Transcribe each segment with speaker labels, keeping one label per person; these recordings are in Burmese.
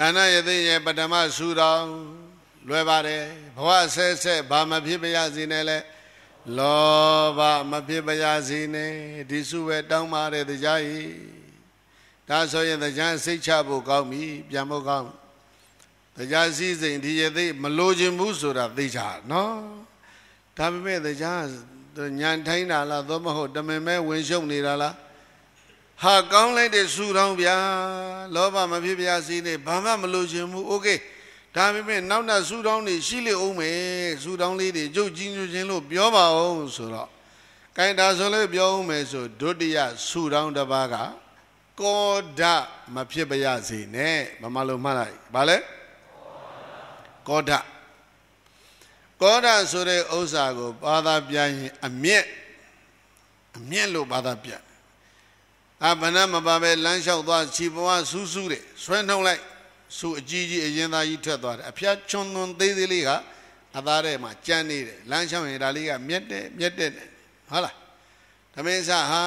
Speaker 1: ကဏ္ဍယသိရဲ့ပထမဆူတော်လွယ်ပါတယ်ဘဝဆက်ဆက်ဘာမဖြစ်ပါရစေနဲ့လဲလောဘမဖြစ်ပါရစေနဲ့ဒီစုပဲတောင်းပါတယ်တရားကြီးဒါဆိုရင်တရားစိတ်ချဖို့ကောင်းပြီပြန်ဖို့ကောင်းတရားစည်းစိမ်ဒီယသိမလိုချင်ဘူးဆိုတာသိချာနော်ဒါပေမဲ့တရားညံထိုင်းတာလားသို့မဟုတ်တမင်မဲဝင်ရှုံနေတာလား ဟာကောင်းလိုက်တဲ့ဆူတောင်းဗျာလောဘမဖြစ်ပါစေနဲ့ဘာမှမလိုချင်ဘူးโอเคဒါပေမဲ့နောက်နောက်ဆူတောင်းနေရှိလိမ့်အောင်မယ်ဆူတောင်းလေးတွေကြုတ်ကြီးညွချင်းလို့ပြောပါအောင်ဆိုတော့ကိုင်တာဆိုလည်းပြောအောင်မယ်ဆိုဒုတိယဆူတောင်းတစ်ပါးကကောဒမဖြစ်ပါစေနဲ့မမလို့မှတ်လိုက်ဗာလဲကောဒကောဒဆိုတဲ့ဥစ္စာကိုဘာသာပြန်ရင်အမျက်အမျက်လို့ဘာသာပြန် အဘဏမပါပဲလမ်းလျှောက်သွားခြေပွားဆူးဆူးတယ်ဆွဲနှုံလိုက်ဆူအကြီးကြီးအရင်သားကြီးထွက်သွားတယ်အဖျားချွန်းသွန်းသေးသေးလေးကအသားထဲမှာကြမ်းနေတယ်လမ်းလျှောက်ရင်ဒါလေးကမြက်တယ်မြက်တယ်ဟုတ်လားဓမင်းစားဟာ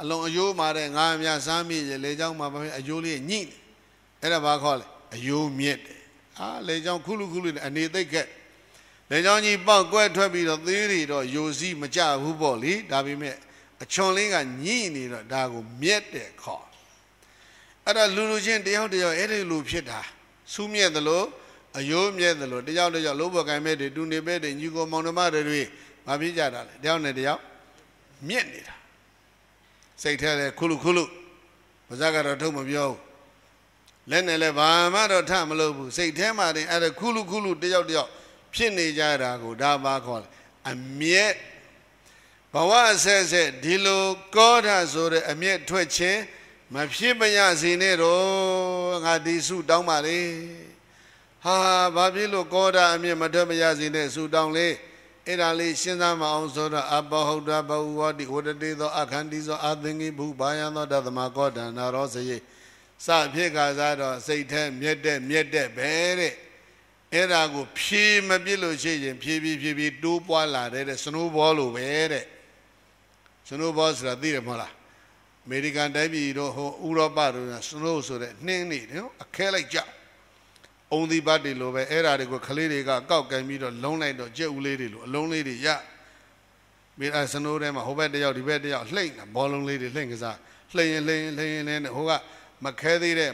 Speaker 1: အလုံးအယိုးမာတဲ့ငါးမြစားမိရလေเจ้าမှာပဲအယိုးလေးညှိတယ်အဲ့ဒါဘာခေါ်လဲအယိုးမြက်တယ်အာလေเจ้าခုလူခုလူအနေသိက်ခက်လေเจ้าကြီးပေါက်ကွဲထွက်ပြီးတော့သေးတွေတော့ယိုစီးမကြဘူးပေါ့လေဒါပေမဲ့ အချွန်လေးကညှိနေတော့ဒါကိုမြက်တယ်ခေါ်အဲ့တော့လူလူချင်းတယောက်တယောက်အဲ့ဒီလူဖြစ်တာစူးမြက်သလိုအယိုးမြက်သလိုတယောက်တယောက်လုံးပေါ်ကံမဲ့တွေတူနေပဲတွေညီကိုမောင်နှမတွေမဖြစ်ကြတာလေတယောက်နဲ့တယောက်မြက်နေတာစိတ်ထဲလဲခုလူခုလူဘာသာကတော့ထုတ်မပြောဘူးလက်နဲ့လည်းဘာမှတော့ထမလုပ်ဘူးစိတ်ထဲမှာတင်အဲ့ဒါခုလူခုလူတယောက်တယောက်ဖြစ်နေကြတာကိုဒါပါခေါ်လဲအမျက် ဘဝဆက်ဆက်ဒီလိုကောဓာဆိုတဲ့အမျက်ထွက်ခြင်းမဖြစ်မရစေနဲ့တော့ငါဒီဆုတောင်းပါလေဟာဘာဖြစ်လို့ကောဓာအမျက်မထွက်မရစေနဲ့ဆုတောင်းလေအဲ့ဒါလေးရှင်းသားမအောင်ဆိုတော့အပဟုတ်တာဘဝတိဝတတိသောအခန္တီသောအသင်္ကိဘုဘာယံသောတသမကောဒနာရောစရိစဖြစ်ကစားတော့စိတ်ထဲမြက်တဲ့မြက်တဲ့ပဲတဲ့အဲ့ဒါကိုဖြေးမပြစ်လို့ရှိရင်ဖြေးဖြေးဖြေးဖြေးတိုးပွားလာတဲ့စနိုးဘောလိုပဲတဲ့ စနိုးဘောဆိုတာသိတယ်မဟုတ်လားအမေရိကန်တိုင်းပြည်တို့ဟိုဥရောပတို့ကစနိုးဆိုတဲ့နှင်းနေတယ်နော်အခဲလိုက်ကြအုံဒီဘတ်တွေလိုပဲအဲ့ဓာတွေကိုခလေးတွေကကောက်ကန်ပြီးတော့လုံးလိုက်တော့ကြက်ဦးလေးတွေလိုအလုံးလေးတွေရမိအစနိုးထဲမှာဟိုဘက်တစ်ယောက်ဒီဘက်တစ်ယောက်လှိမ့်တာဘောလုံးလေးတွေလှိမ့်ကစားလှိမ့်ရင်လှိမ့်ရင်လှိမ့်ရင်လည်းဟိုကမခဲသေးတဲ့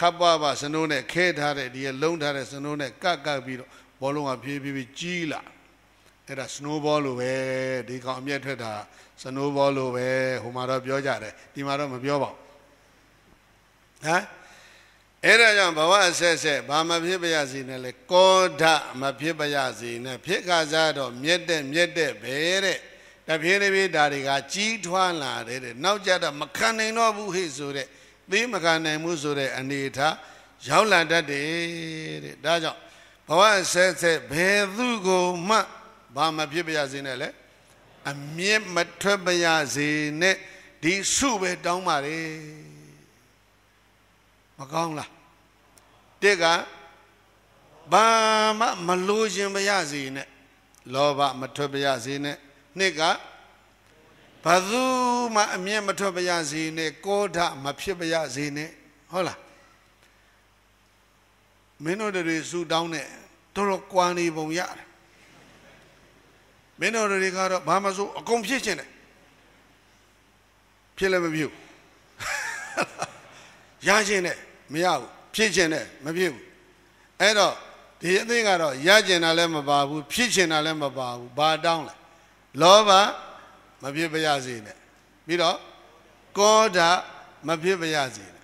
Speaker 1: ခပ်ပါပါစနိုးနဲ့ခဲထားတဲ့ဒီလုံးထားတဲ့စနိုးနဲ့ကတ်ကတ်ပြီးတော့ဘောလုံးကဖြည်းဖြည်းဖြည်းကြီးလာ အဲ့ဒါစနိုးဘောလိုပဲဒီကောင်အမျက်ထွက်တာစနိုးဘောလိုပဲဟိုမှာတော့ပြောကြတယ်ဒီမှာတော့မပြောပါဘူးဟမ်အဲ့ဒါကြောင့်ဘဝအဆက်ဆက်ဘာမဖြစ်ပါရစေနဲ့လေကောဓမဖြစ်ပါရစေနဲ့ဖြစ်ခါစားတော့မြက်တဲ့မြက်တဲ့ပဲတဲ့တဖြည်းဖြည်းဒါတွေကကြီးထွားလာတယ်တဲ့နောက်ကြတော့မခံနိုင်တော့ဘူးဟိဆိုတဲ့သိမခံနိုင်မှုဆိုတဲ့အနေထားရောက်လာတတ်တယ်တဲ့ဒါကြောင့်ဘဝဆက်ဆက်ဘယ်သူကိုမှ ဘာမဖြစ်ပါရစေနဲ့လေအမြင့်မထွက်ပါရစေနဲ့ဒီစုပဲတောင်းပါလေမကောင်းလားတစ်ကဘာမှမလိုချင်ပါရစေနဲ့လောဘမထွက်ပါရစေနဲ့နှစ်ကဘသူမှအမျက်မထွက်ပါရစေနဲ့ကောဓမဖြစ်ပါရစေနဲ့ဟုတ်လားမင်းတို့တွေဆူတောင်းတဲ့တော်တော်ကွာနေပုံရတယ် မင်းတို့တွေကတော့ဘာမှဆိုအကုန်ဖြစ်ချင်တယ်ဖြစ်လည်းမဖြစ်ဘူးရချင်တယ်မရဘူးဖြစ်ချင်တယ်မဖြစ်ဘူးအဲ့တော့ဒီအသိကတော့ရကျင်တာလည်းမပါဘူးဖြစ်ချင်တာလည်းမပါဘူးဘာတောင်းလဲလောဘမဖြစ်ပါရစေနဲ့ပြီးတော့ကောဓာမဖြစ်ပါရစေနဲ့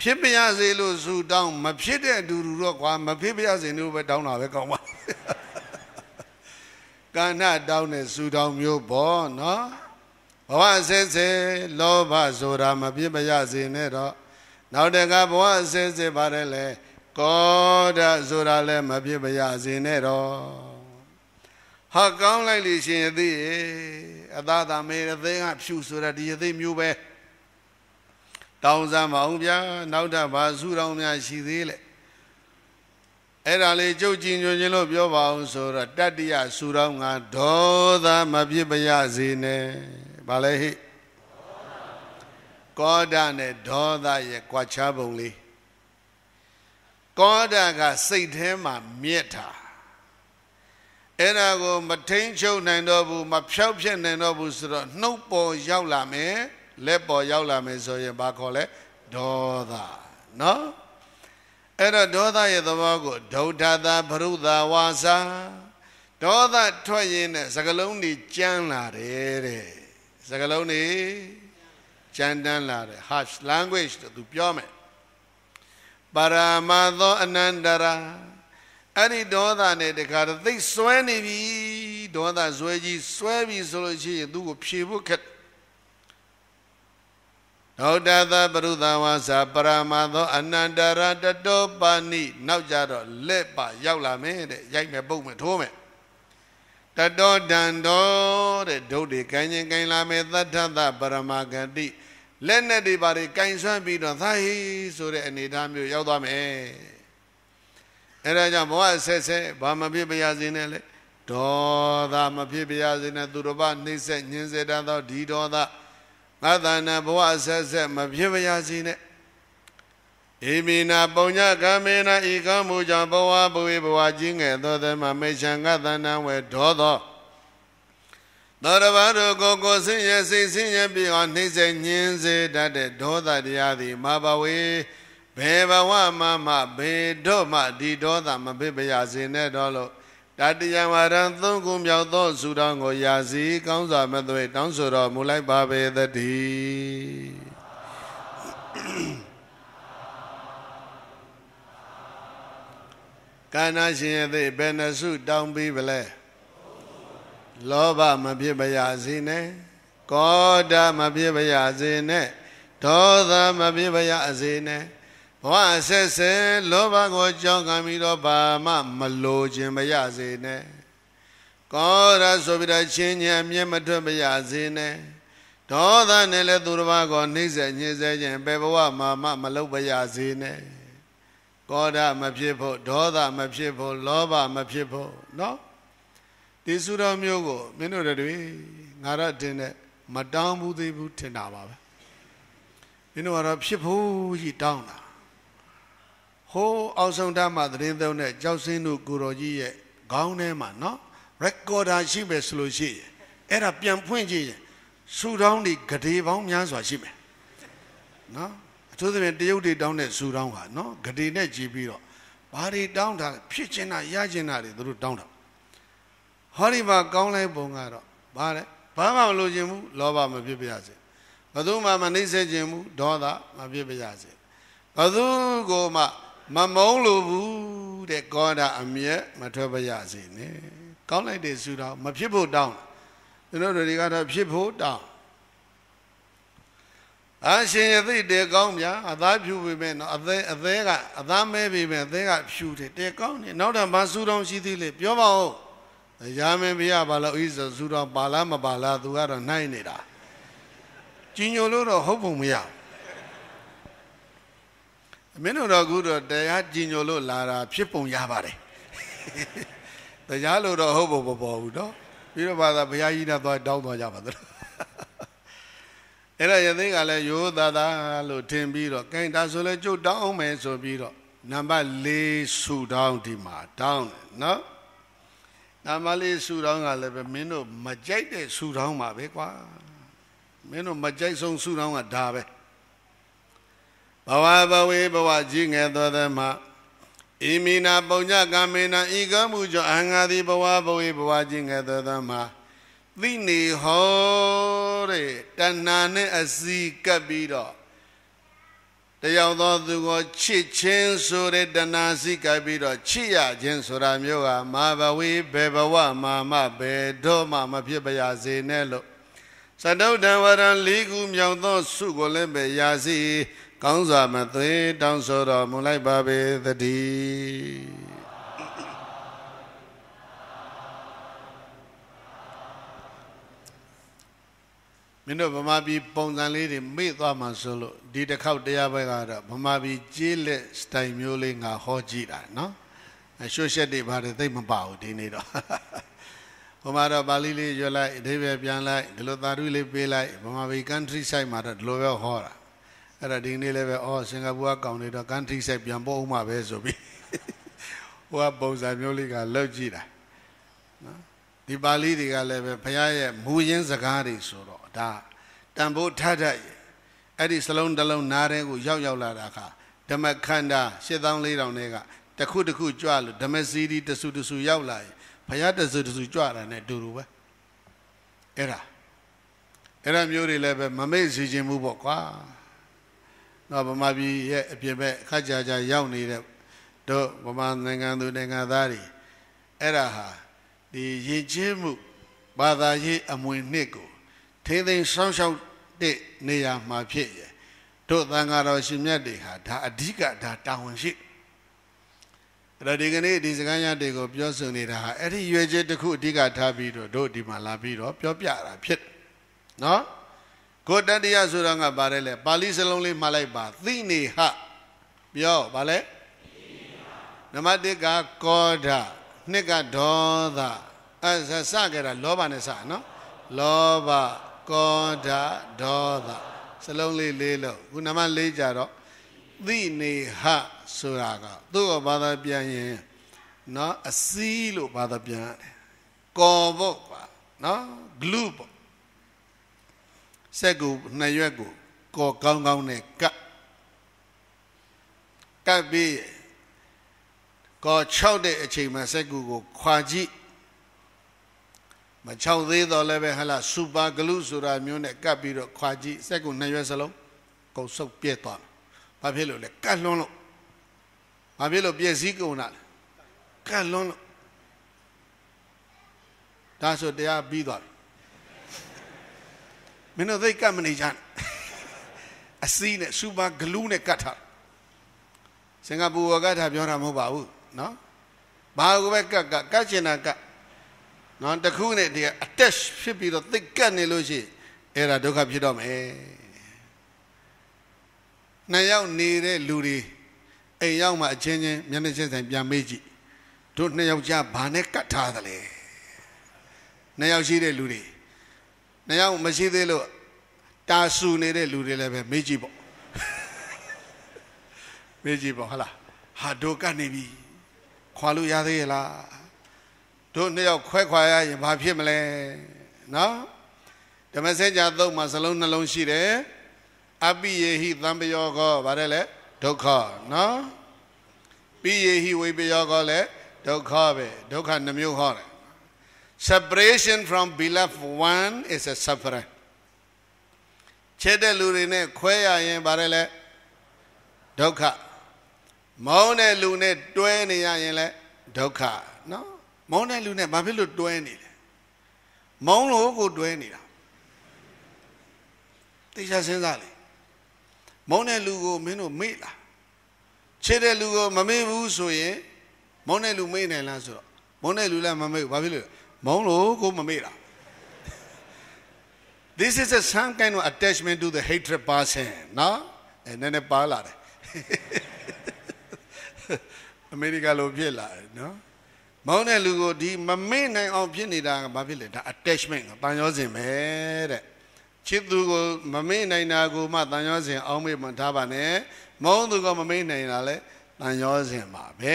Speaker 1: ဖြစ်ပါရစေလို့ဆူတောင်းမဖြစ်တဲ့အတူတူတော့ကွာမဖြစ်ပါရစေလို့ပဲတောင်းတာပဲကောင်းပါ ကဏ္ဍတောင်းတဲ့ဆူတောင်းမျိုးပေါ့နော်ဘဝဆဲဆဲလောဘဆိုတာမဖြစ်ပါရစေနဲ့တော့နောက်တကဘဝအစစ်စစ်ပါတယ်လေကောဒဆိုတာလည်းမဖြစ်ပါရစေနဲ့တော့ဟာကောင်းလိုက်လို့ရှင်ရသေးရဲ့အသာသာမေရသေးကဖြူဆိုတာဒီရသေးမျိုးပဲတောင်းစားမအောင်ဗျာနောက်တာဘာစုတော်များရှိသေးလဲ အဲ့ဒါလေးကြုတ်ကြင်ညွခြင်းလို့ပြောပါအောင်ဆိုတော့တတ္တိယစုတော်ငါဒေါသမဖြစ်ပါရစေနဲ့ဗာလဲဟိကောဒနဲ့ဒေါသရဲ့ကြွားချပုံလေးကောဒကစိတ်ထဲမှာမြက်တာအဲ့ဒါကိုမထိန်ချုပ်နိုင်တော့ဘူးမဖြောက်ဖြစ်နိုင်တော့ဘူးဆိုတော့နှုတ်ပေါ်ရောက်လာမယ်လက်ပေါ်ရောက်လာမယ်ဆိုရင်ဘာခေါ်လဲဒေါသနော် အဲ့တော့ဒေါသရဲ့သဘောကိုဒုဋ္ဌတာဘရုသာဝါစာဒေါသထွက်ရင်နဲ့စကလုံးတွေကြမ်းလာတယ်တဲ့စကလုံးတွေကြမ်းတမ်းလာတယ် harsh language တူသူပြောမယ်ပါရမသောအနန္တရာအဲ့ဒီဒေါသနဲ့တခါသိစွဲနေပြီဒေါသဇွဲကြီးစွဲပြီဆိုလို့ရှိရင်သူ့ကိုဖြေဖို့ခက်ဒု ဒ္ဒသပရုသဝါစာပရမသောအနန္တရာတတောပါဏိနောက်ကြတော့လက်ပါရောက်လာမယ်တဲ့ရိုက်မယ်ပုတ်မယ်ထိုးမယ်တတောတန်တော်တဲ့ဒုတ်တွေကင်းချင်းကင်းလာမယ်သတ္ထသပရမဂတိလက်နဲ့တွေပါတွေကင်ဆွမ်းပြီးတော့သာဟိဆိုတဲ့အနေအထားမျိုးရောက်သွားမယ်အဲဒါကြောင့်ဘဝဆက်ဆက်ဘာမဖြစ်ပါရစေနဲ့လေဒေါသမဖြစ်ပါရစေနဲ့သူတော်ဘာနှိမ့်ဆက်ညှင်းစေတတ်သောဒီဒေါသ ငါတဏ္ဍဘဝဆက်ဆက်မဖြစ်ပါရစေနဲ့ဣမိနာပုံညကမေနာဤကံမူကြောင့်ဘဝဘဝေဘဝကြီးငယ်သောသမမေချံကတဏ္ဍဝေဒေါသောသောတဘာတို့ကိုကိုဆင်းရဲစိတ်ဆင်းရဲပြီးအောင်နှိမ့်ဆက်ညင်းစေတတ်တဲ့ဒေါသတရားသည်မဘဝေဘယ်ဘဝမှမဘေတို့မှဒီဒေါသမဖြစ်ပါရစေနဲ့တော့လို့ တတယံဝရံသုံးခုမြောက်သောဆုတောင်းကိုရာစီကောင်းစွာမသွေတောင်းဆိုတော်မူလိုက်ပါပေသတည်းကာနာရှင်ရဲ့သိဘယ်နှစုတောင်းပြီးဗလဲလောဘမဖြစ်ပါရစေနဲ့ကောဒမဖြစ်ပါရစေနဲ့ဒေါသမဖြစ်ပါရစေနဲ့ ဘဝဆက်ဆက်လောဘကိုကြောင်းခံပြီးတော့ဘာမှမလိုခြင်းမရစေနဲ့ကောရဆိုပြီးတော့ချင်းညံမြဲမထွက်မရစေနဲ့ဒေါသနဲ့လည်းသူတစ်ပါးကိုနှိမ့်ဆက်ညှင်းဆဲခြင်းဘယ်ဘဝမှာမှမလုပ်ပါရစေနဲ့ကောဒမဖြစ်ဖို့ဒေါသမဖြစ်ဖို့လောဘမဖြစ်ဖို့နော်ဒီစုတော်မျိုးကိုမင်းတို့တွေငါရတင်တဲ့မတောင်းဘူးသေးဘူးထင်တာပါပဲမင်းတို့ကတော့ဖြစ်ဖို့ကြီးတောင်းတာ ဟိုးအောင်ဆောင်တမှသတင်းသုံးတဲ့ကြောက်စင်းတို့ကိုတော်ကြီးရဲ့ခေါင်းထဲမှာနော် recorder ရှိမယ်ဆိုလို့ရှိရင်အဲ့ဒါပြန်ဖွင့်ကြည့်ရင်စူတောင်းတွေဂဒေပေါင်းများစွာရှိမယ်နော်အထူးသဖြင့်တရုတ်တွေတောင်းတဲ့စူတောင်းကနော်ဂဒေနဲ့ကြည်ပြီးတော့ဘာတွေတောင်းတာဖြစ်ချင်တာရချင်တာတွေသူတို့တောင်းတာဟောဒီမှာကောင်းလိုက်ပုံကတော့ဘာလဲဘာမှမလိုချင်ဘူးလောဘမဖြစ်ပါစေဘယ်သူမှမနှိမ့်ဆက်ခြင်းဘူးဒေါသမဖြစ်ပါစေဘယ်သူကိုမှ မမုန်းလို့ဘူးတဲ့ကောတာအမျက်မထွက်ပါရစေနဲ့ကောင်းလိုက်တဲ့စုတော်မဖြစ်ဖို့တောင်းသူတို့တွေကတော့ဖြစ်ဖို့တောင်းအရှင်ရသိတဲ့ကောင်းမြာအသားဖြူပေမဲ့နော်အသေးအသေးကအသားမဲပေမဲ့အသေးကဖြူတယ်တဲ့ကောင်းတယ်နောက်တော့ဘာစုတော်ရှိသေးလဲပြောပါဦးရာမင်းဘုရားဘာလို့ဤဆိုစုတော်ပါလားမပါလားသူကတော့နှိုင်းနေတာကြီးညိုလို့တော့ဟုတ်ပုံမရဘူး မင်းတို့တော့အခုတော့တရားကြည်ညိုလို့လာတာဖြစ်ပုံရပါတယ်တရားလို့တော့ဟုတ်ပုံမပေါ်ဘူးနော်ပြီးတော့ဘာသာဘုရားကြီးနဲ့သွားတောင်းသွားကြပါသလားအဲ့ဒါယသိကလည်းရိုးသားသားလို့ထင်ပြီးတော့ကဲဒါဆိုလဲကျုပ်တောင်းအောင်မယ်ဆိုပြီးတော့နံပါတ်၄ဆူတောင်းဒီမှာတောင်းတယ်နော်နံပါတ်၄ဆူတောင်းကလည်းပဲမင်းတို့မကြိုက်တဲ့ဆူတောင်းပါပဲကွာမင်းတို့မကြိုက်ဆုံးဆူတောင်းကဒါပဲ ဘဝဘဝေဘဝကြီးငယ်သောသမ ဣမိနာပုံညကမေနာဤကမှုကြောင့်အဟံငါသည်ဘဝဘဝေဘဝကြီးငယ်သောသမသိနေဟောတဲ့တဏ္ဏနဲ့အစီကပ်ပြီးတော့တယောက်သောသူကိုချစ်ချင်းဆိုတဲ့တဏှာစီကပ်ပြီးတော့ချစ်ရခြင်းဆိုတာမျိုးကမာဘဝေဘေဘဝမာမဘေတော့မှမဖြစ်ပါရစေနဲ့လို့သတုတံဝရံလေးခုမြောက်သောစုကိုလည်းပဲရာစီ ကောင်းစွာမသွေတောင်းဆိုတော်မူလိုက်ပါပေသတည်းမင်းတို့ဗမာပြည်ပုံစံလေးတွေမေ့သွားမှဆိုလို့ဒီတစ်ခေါက်တရားပွဲကတော့ဗမာပြည်ကျေးလက်စတိုင်မျိုးလေးငါဟောကြည့်တာနော်ရှုရှက်တွေပါတယ်သိမပါဘူးဒီနေ့တော့ဟိုမှာတော့ပါဠိလေးရွတ်လိုက်အဓိပ္ပာယ်ပြန်လိုက်ဒီလိုသာဓုလေးပေးလိုက်ဗမာပြည် country side မှာတော့ဒီလိုပဲဟောတာ အဲ့ဒါဒီနေ့လည်းပဲအော်စင်ကာပူကကောင်းနေတော့ကန်ထရီဆိုင်ပြန်ပို့အောင်မှာပဲဆိုပြီးဟိုကပုံစံမျိုးလေးကလောက်ကြည့်တာနော်ဒီပါဠိတွေကလည်းပဲဘုရားရဲ့မူရင်းစကားတွေဆိုတော့ဒါတန်ဖိုးထထရဲ့အဲ့ဒီစလုံးတစ်လုံးနားတဲ့ကိုရောက်ရောက်လာတာခါဓမ္မခန္ဓာ7400နဲ့ကတခုတခုကြွလို့ဓမ္မစီရီတဆူတဆူရောက်လာရင်ဘုရားတဆူတဆူကြွတာနဲ့အတူတူပဲအဲ့ဒါအဲ့ဒါမျိုးတွေလည်းပဲမမေ့စီခြင်းမှုပေါ့ကွာ တော့ဗမာပြည်ရဲ့အပြင်ဘက်ခါကြာကြာရောက်နေတဲ့တို့ဗမာနိုင်ငံသူနိုင်ငံသားတွေအဲ့ဒါဟာဒီရည်ချင်းမှုဘာသာရေးအမွေနှစ်ကိုထိမ့်သိမ်းဆောင်းရှောက်တဲ့နေရာမှာဖြစ်ရတို့သံဃာတော်ရှင်မြတ်တွေဟာဒါအဓိကဒါတာဝန်ရှိအဲ့ဒါဒီကနေ့ဒီစကားရတွေကိုပြောဆိုနေတာဟာအဲ့ဒီရွေချက်တစ်ခုအဓိကထားပြီးတော့တို့ဒီမှာလာပြီးတော့ပြောပြတာဖြစ်နော် ကိုတတရားဆိုတာကဘာလဲလဲပါဠိစလုံးလေးမှတ်လိုက်ပါသိနေဟပြောဘာလဲနမတိကကောဓနှစ်ကဒေါသအဲစကြတာလောဘနဲ့စနော်လောဘကောဓဒေါသစလုံးလေးလေးလို့ခုနမလေးကြတော့သိနေဟဆိုတာကသူ့ကိုဘာသာပြန်ရင်နော်အစည်းလို့ဘာသာပြန်ရတယ်ကော်ဖို့ပါနော်ဂလူပေါ့ စက်ကူနှစ်ရွက်ကိုကော်ကောင်းကောင်းနဲ့ကပ်ကပ်ပြီးကော်6တဲ့အချိန်မှာစက်ကူကိုခွာကြည့်မချောက်သေးတော့လည်းပဲဟလာစူပါဂလူဆိုတာမျိုးနဲ့ကပ်ပြီးတော့ခွာကြည့်စက်ကူနှစ်ရွက်စလုံးကုန်စုပ်ပြက်သွားဘာဖြစ်လို့လဲကတ်လွန်းလို့ဘာဖြစ်လို့ပြည့်စည်ကုန်တာလဲကတ်လွန်းလို့ဒါဆိုတရားပြီးသွားပြီ မင်းတို့သိကတ်မနေကြနဲ့အစီးနဲ့စူပါဂလူးနဲ့ကတ်ထားစင်ကာပူကတ်ထားပြောတာမဟုတ်ပါဘူးနော်ဘာကိုပဲကတ်ကတ်ကတ်ချင်တာကတ်နော်တခုနဲ့ဒီ attach ဖြစ်ပြီးတော့သိကတ်နေလို့ရှိရင်အဲ့ဒါဒုက္ခဖြစ်တော့မယ်နှစ်ယောက်နေတဲ့လူတွေအိမ်ရောက်မှအချင်းချင်းမျက်နှာချင်းဆိုင်ပြန်မေးကြည့်တို့နှစ်ယောက်ကြားဘာနဲ့ကတ်ထားသလဲနှစ်ယောက်ရှိတဲ့လူတွေ နှစ်ယောက်မရှိသေးလို့တာဆူနေတဲ့လူတွေလည်းပဲမေးကြည့်ပေါ့မေးကြည့်ပေါ့ဟုတ်လားဟာတို့ကတ်နေပြီခွာလို့ရသေးရဲ့လားတို့နှစ်ယောက်ခွဲခွာရရင်ဘာဖြစ်မလဲနော်ဓမ္မစကြာသုံးမှာစလုံးနှလုံးရှိတယ်အပိယေဟိသံပယောကောဗါတယ်လေဒုက္ခနော်ပိယေဟိဝိပယောကောလည်းဒုက္ခပဲဒုက္ခနှမျိုးဟောတယ် separation from beloved one is a suffering ချစ်တဲ့လူတွေနဲ့ခွဲရရင်ဗါတယ်လေဒုက္ခမောင်းတဲ့လူနဲ့တွဲနေရရင်လည်းဒုက္ခနော်မောင်းတဲ့လူနဲ့ဘာဖြစ်လို့တွဲနေလဲမောင်းလို့ကိုတွဲနေတာတေချာစဉ်းစားလေမုန်းတဲ့လူကိုမင်းတို့မေ့လားချစ်တဲ့လူကိုမမေ့ဘူးဆိုရင်မုန်းတဲ့လူမေ့နိုင်လားဆိုတော့မုန်းတဲ့လူလည်းမမေ့ဘူးဘာဖြစ်လို့ မုန်းလို့ကိုမမေ့တာ This is a some kind of attachment to the hatred person နော်အဲနည်းနည်းပါလာတယ်အမေရိကလိုဖြစ်လာတယ်နော်မောင်းတဲ့လူကိုဒီမမေ့နိုင်အောင်ဖြစ်နေတာကဘာဖြစ်လဲဒါ attachment ကတန်ရောစင်ပဲတဲ့ချစ်သူကိုမမေ့နိုင်တာကိုမှတန်ရောစင်အောင်းမေ့မှထားပါနဲ့မုန်းသူကမမေ့နိုင်တာလဲတန်ရောစင်ပါပဲ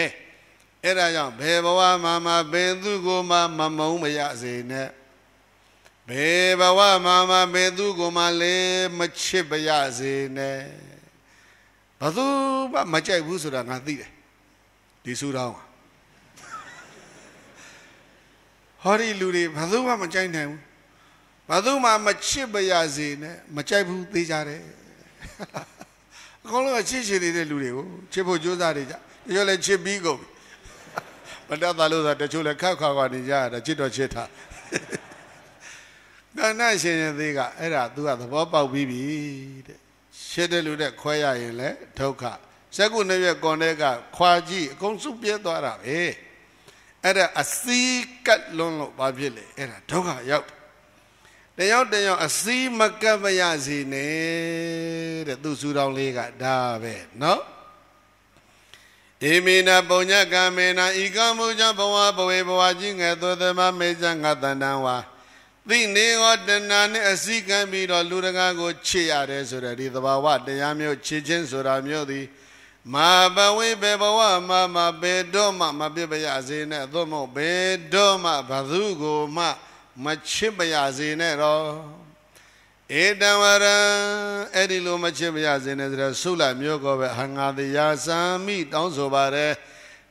Speaker 1: အဲ့ဒါကြောင့်ဘယ်ဘဝမှာမှဘယ်သူကိုမှမမုန်းမရစေနဲ့ဘယ်ဘဝမှာမှဘယ်သူကိုမှလည်းမချစ်ပါရစေနဲ့ဘသူမှမကြိုက်ဘူးဆိုတာငါသိတယ်ဒီဆူတောင်းဟောဒီလူတွေဘသူမှမကြိုက်နိုင်ဘူးဘာသူမှမချစ်ပါရစေနဲ့မကြိုက်ဘူးသေးကြတယ်အကောင်လုံးကချစ်ချင်နေတဲ့လူတွေကိုချစ်ဖို့ကြိုးစားနေကြတချို့လည်းချစ်ပြီးကုန် မတတ်တာလို့ဆိုတချို့လည်းခက်ခါခါနေကြရတာချစ်တော့ချစ်တာကဏ္ဍရှင်ရဲ့သေးကအဲ့ဒါ तू ကသဘောပေါက်ပြီးပြီတဲ့ရှစ်တဲ့လူတဲ့ခွဲရရင်လည်းဒုက္ခစကုနှစ်ရက်ကွန်တဲ့ကခွာကြည့်အကုန်စုပြဲသွားတာပဲအဲ့ဒါအစည်းကတ်လွန်းလို့ဘာဖြစ်လဲအဲ့ဒါဒုက္ခရောက်တယောက်တယောက်အစည်းမကပ်မရစီနဲ့တဲ့သူစုတော်လေးကဒါပဲเนาะ ဣမိနာပုံညကမေနာဤကမှုကြောင့်ဘဝဘဝေဘဝကြီးငယ်သောသမမေဇံငါတန္တံဝါသိနေဟောတဏှာနဲ့အစည်းကမ်းပြီးတော့လူတကာကိုချစ်ရတယ်ဆိုတဲ့ဒီသဘာဝတရားမျိုးချစ်ခြင်းဆိုတာမျိုးသည်မာဘဝိဘေဘဝမှာမဘေတော့မှမပြစ်ပရစေနဲ့သို့မဟုတ်ဘေတော့မှဘသူကိုမှမချစ်ပရစေနဲ့တော့ ဧတံဝရံအဲ့ဒီလိုမချစ်ပရစေနဲ့ဆိုတော့ဆုလမျိုးကောပဲဟံငါတရားစံမိတောင်းဆိုပါတယ်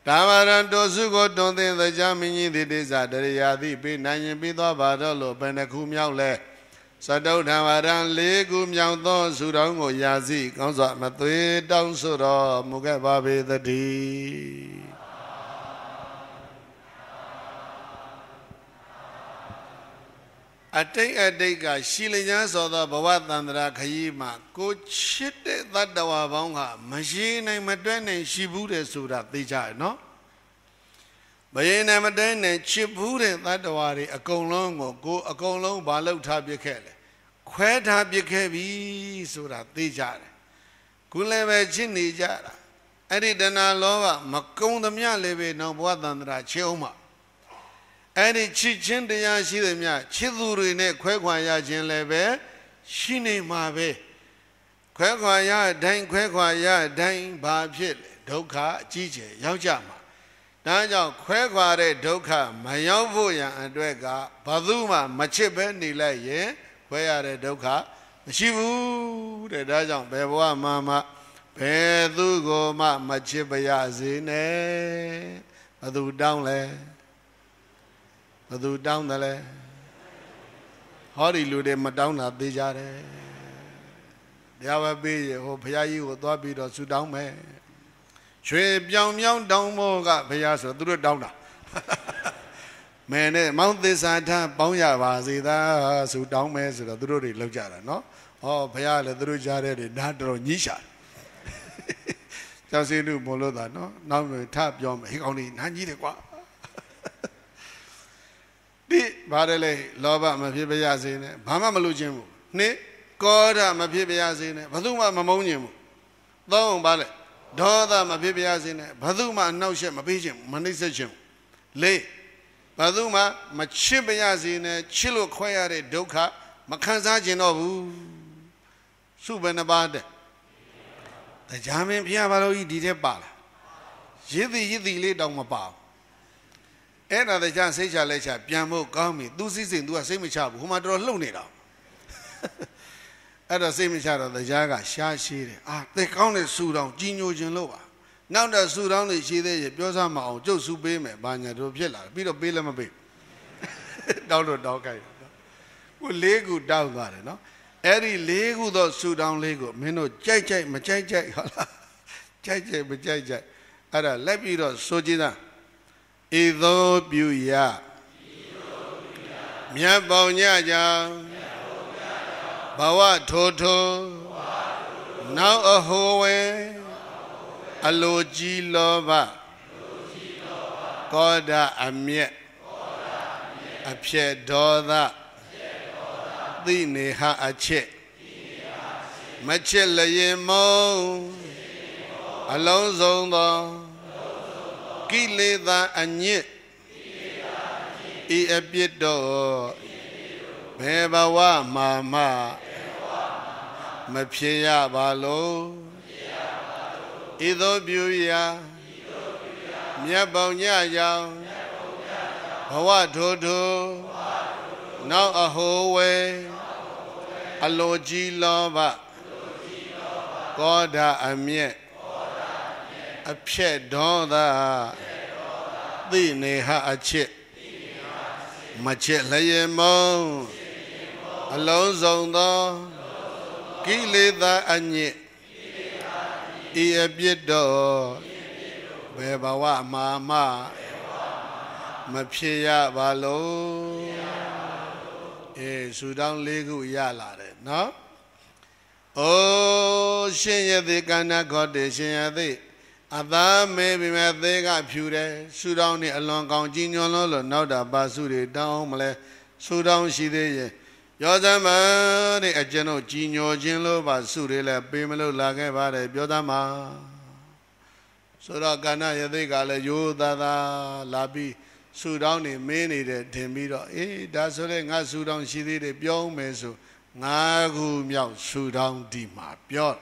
Speaker 1: ဒါဝရံတောစုကိုတွန်သင်သကြမင်းကြီးတိတိစတရိယာတိပေးနိုင်ရင်ပြီးသွားပါတော့လို့ဘယ်နှခုမြောက်လဲစတုထံဝရံလေးခုမြောက်သောစုတော်ကိုရာစီကောင်းစွာမသွေတောင်းဆိုတော်မူခဲ့ပါပေသတည်း အတိတ်အတိတ်ကရှိလျန်းစောသောဘဝတန္တရာခရီးမှာကိုချစ်တဲ့တတ္တဝါပေါင်းကမရှိနိုင်မတွဲနိုင်ရှိဘူးတဲ့ဆိုတာသိကြရနော်မရေနိုင်မတွဲနိုင်ချစ်ဘူးတဲ့တတ္တဝါတွေအကုန်လုံးကိုကိုအကုန်လုံးဘာလို့ထားပြခဲ့လဲခွဲထားပြခဲ့ပြီဆိုတာသိကြတယ်ခုလည်းပဲချစ်နေကြတာအဲ့ဒီတဏှာလောဘမကုံသမျှလည်းပဲနောက်ဘဝတန္တရာချေအောင်မှာ အဲ့ဒီချစ်ချင်းတရားရှိသမျှချစ်သူတွေနဲ့ခွဲခွာရခြင်းလည်းပဲရှိနေမှာပဲခွဲခွာရတိုင်းခွဲခွာရတိုင်းဘာဖြစ်လဲဒုက္ခအကြီးကျယ်ရောက်ကြမှာဒါကြောင့်ခွဲခွာတဲ့ဒုက္ခမရောက်ဖို့ရန်အတွက်ကဘာသူမှမချစ်ပဲနေလိုက်ရင်ခွဲရတဲ့ဒုက္ခမရှိဘူးတဲ့ဒါကြောင့်ဘယ်ဘဝမှာမှဘယ်သူကိုမှမချစ်ပါရစေနဲ့ဘသူတောင်းလဲဘ သူတောင်းတယ်လဲဟောဒီလူတွေမတောင်းတာသိကြတယ်တရားပဲပေးရဟိုဘုရားကြီးကိုသွားပြီးတော့ဆူတောင်းမယ်ရွှေပြောင်မြောင်းတောင်းဖို့ကဘုရားဆိုသူတို့တောင်းတာမဲနဲ့မောင်းသစ္စာထပေါင်းရပါစေသာဆူတောင်းမယ်ဆိုတော့သူတို့တွေလောက်ကြတာနော်ဟောဘုရားလည်းသူတို့ကြားတဲ့တွေဓာတ်တော်ညှိရှာကျောင်းစင်းတို့မလို့တာနော်နောက်ထပြောမယ်ဟေးကောင်းလေးနားကြီးတယ်ကွာတိ ဘာတယ်လဲလောဘမဖြစ်ပါရစေနဲ့ဘာမှမလုပ်ခြင်းဘူးနှစ်ကောဓမဖြစ်ပါရစေနဲ့ဘယ်သူမှမမုန်းခြင်းဘူးသုံးဘာလဲဒေါသမဖြစ်ပါရစေနဲ့ဘယ်သူမှအနှောက်ယှက်မပေးခြင်းမနှိမ့်ဆက်ခြင်းလေးဘယ်သူမှမချစ်ပါရစေနဲ့ချစ်လို့ခွဲရတဲ့ဒုက္ခမခံစားခြင်းတော့ဘူးစုဘယ်နှပါးတဲ့တရားမင်းဖျားဘာလို့ဤဒီတဲ့ပါလားရစ်သည်ရစ်သည်လေးတောင်မပါဘူး အဲ့ဒါတခြားစိတ်ချလက်ချပြန်ဖို့ကောင်းပြီသူစိစိ तू ကစိတ်မချဘူးဟိုမှာတော်တော်လှုပ်နေတာအဲ့တော့စိတ်မချတော့တရားကရှားရှိတယ်အာတဲ့ကောင်းတဲ့ဆူတောင်ကြီးညိုခြင်းလို့ပါနောက်တော့ဆူတောင်းနေရှိသေးရဲ့ပြောစမ်းမအောင်ကျုပ်ဆူပေးမယ်ဘာညာတို့ဖြစ်လာပြီးတော့ပေးလည်းမပေးတောင်းတော့တောင်းကြိုက်ကိုလေးခုတောင်းသွားတယ်နော်အဲ့ဒီလေးခုသောဆူတောင်းလေးကိုမင်းတို့ကြိုက်ကြိုက်မကြိုက်ကြိုက်ဟုတ်လားကြိုက်ကြိုက်မကြိုက်ကြိုက်အဲ့ဒါလက်ပြီးတော့ဆိုကြည့်သား ဤသို့ပြုရမြတ်ပေါညကြောင့်ဘဝထိုထိုနောက်အဟိုဝဲအလိုကြီးလောဘကောဒအမျက်အဖြစ်ဒေါသသိနေဟအချက်မချစ်လျင်မုံအလုံးစုံသော ကိလေသာအညစ်ဤအပြစ်တော့ဘယ်ဘဝမှာမှမဖြစ်ရပါလို့ဤသို့ပြုရာမြတ်ပေါင်းညကြောင်ဘဝထိုးထိုးနောက်အဟိုဝဲအလိုကြီးလောဘကောဓာအမျက် အဖြက်ဒေါသသိနေဟအချစ်မချစ်လျင်မုံအလုံးစုံသောကိလေသာအညစ်ဤအပြစ်တော်ဘယ်ဘဝမှာမှမဖြစ်ရပါလို့အေးဆူတောင်းလေးခုရလာတယ်နော်အိုးရှင်ရသေးကန္နာခေါ်တယ်ရှင်ရသေး အသားမဲပြီမဲ့သေးကဖြူတယ်ဆူတောင်းနေအလွန်ကောင်းကြီးညွန်လို့လို့နောက်တာပါစုတွေတောင်းမလဲဆူတောင်းရှိသေးရဲ့ပြောသမ်းပါတဲ့အကျွန်ုပ်ကြီးညိုခြင်းလို့ပါစုတွေလည်းပေးမလို့လာခဲ့ပါတယ်ပြောသမ်းပါဆိုတော့ကဏ္ဍယသိကလည်းရိုးသားသားလာပြီးဆူတောင်းနေမင်းနေတယ်ထင်ပြီးတော့အေးဒါဆိုလဲငါဆူတောင်းရှိသေးတယ်ပြောဦးမယ်ဆိုငါးခုမြောက်ဆူတောင်းဒီမှာပြော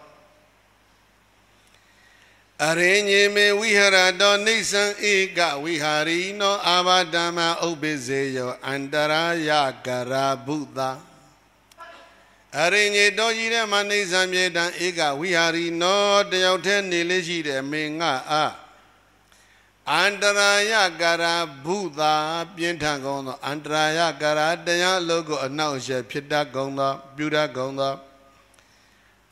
Speaker 1: အရိညေမေဝိဟရတောနေသံဧကဝိဟာရီနောအာဘာဓမ္မဥပ္ပိစေယောအန္တရာယကရာဘုသာအရိညေတော်ကြီးတဲ့မနေသံမြေတံဧကဝိဟာရီနောတယောက်တည်းနေလေးရှိတယ်မင်းငါအားအန္တရာယကရာဘုသာပြင်းထန်ကုန်သောအန္တရာယကရာတရားအလုပ်ကိုအနောက်အရှက်ဖြစ်တတ်ကုန်သောပြုတတ်ကုန်သော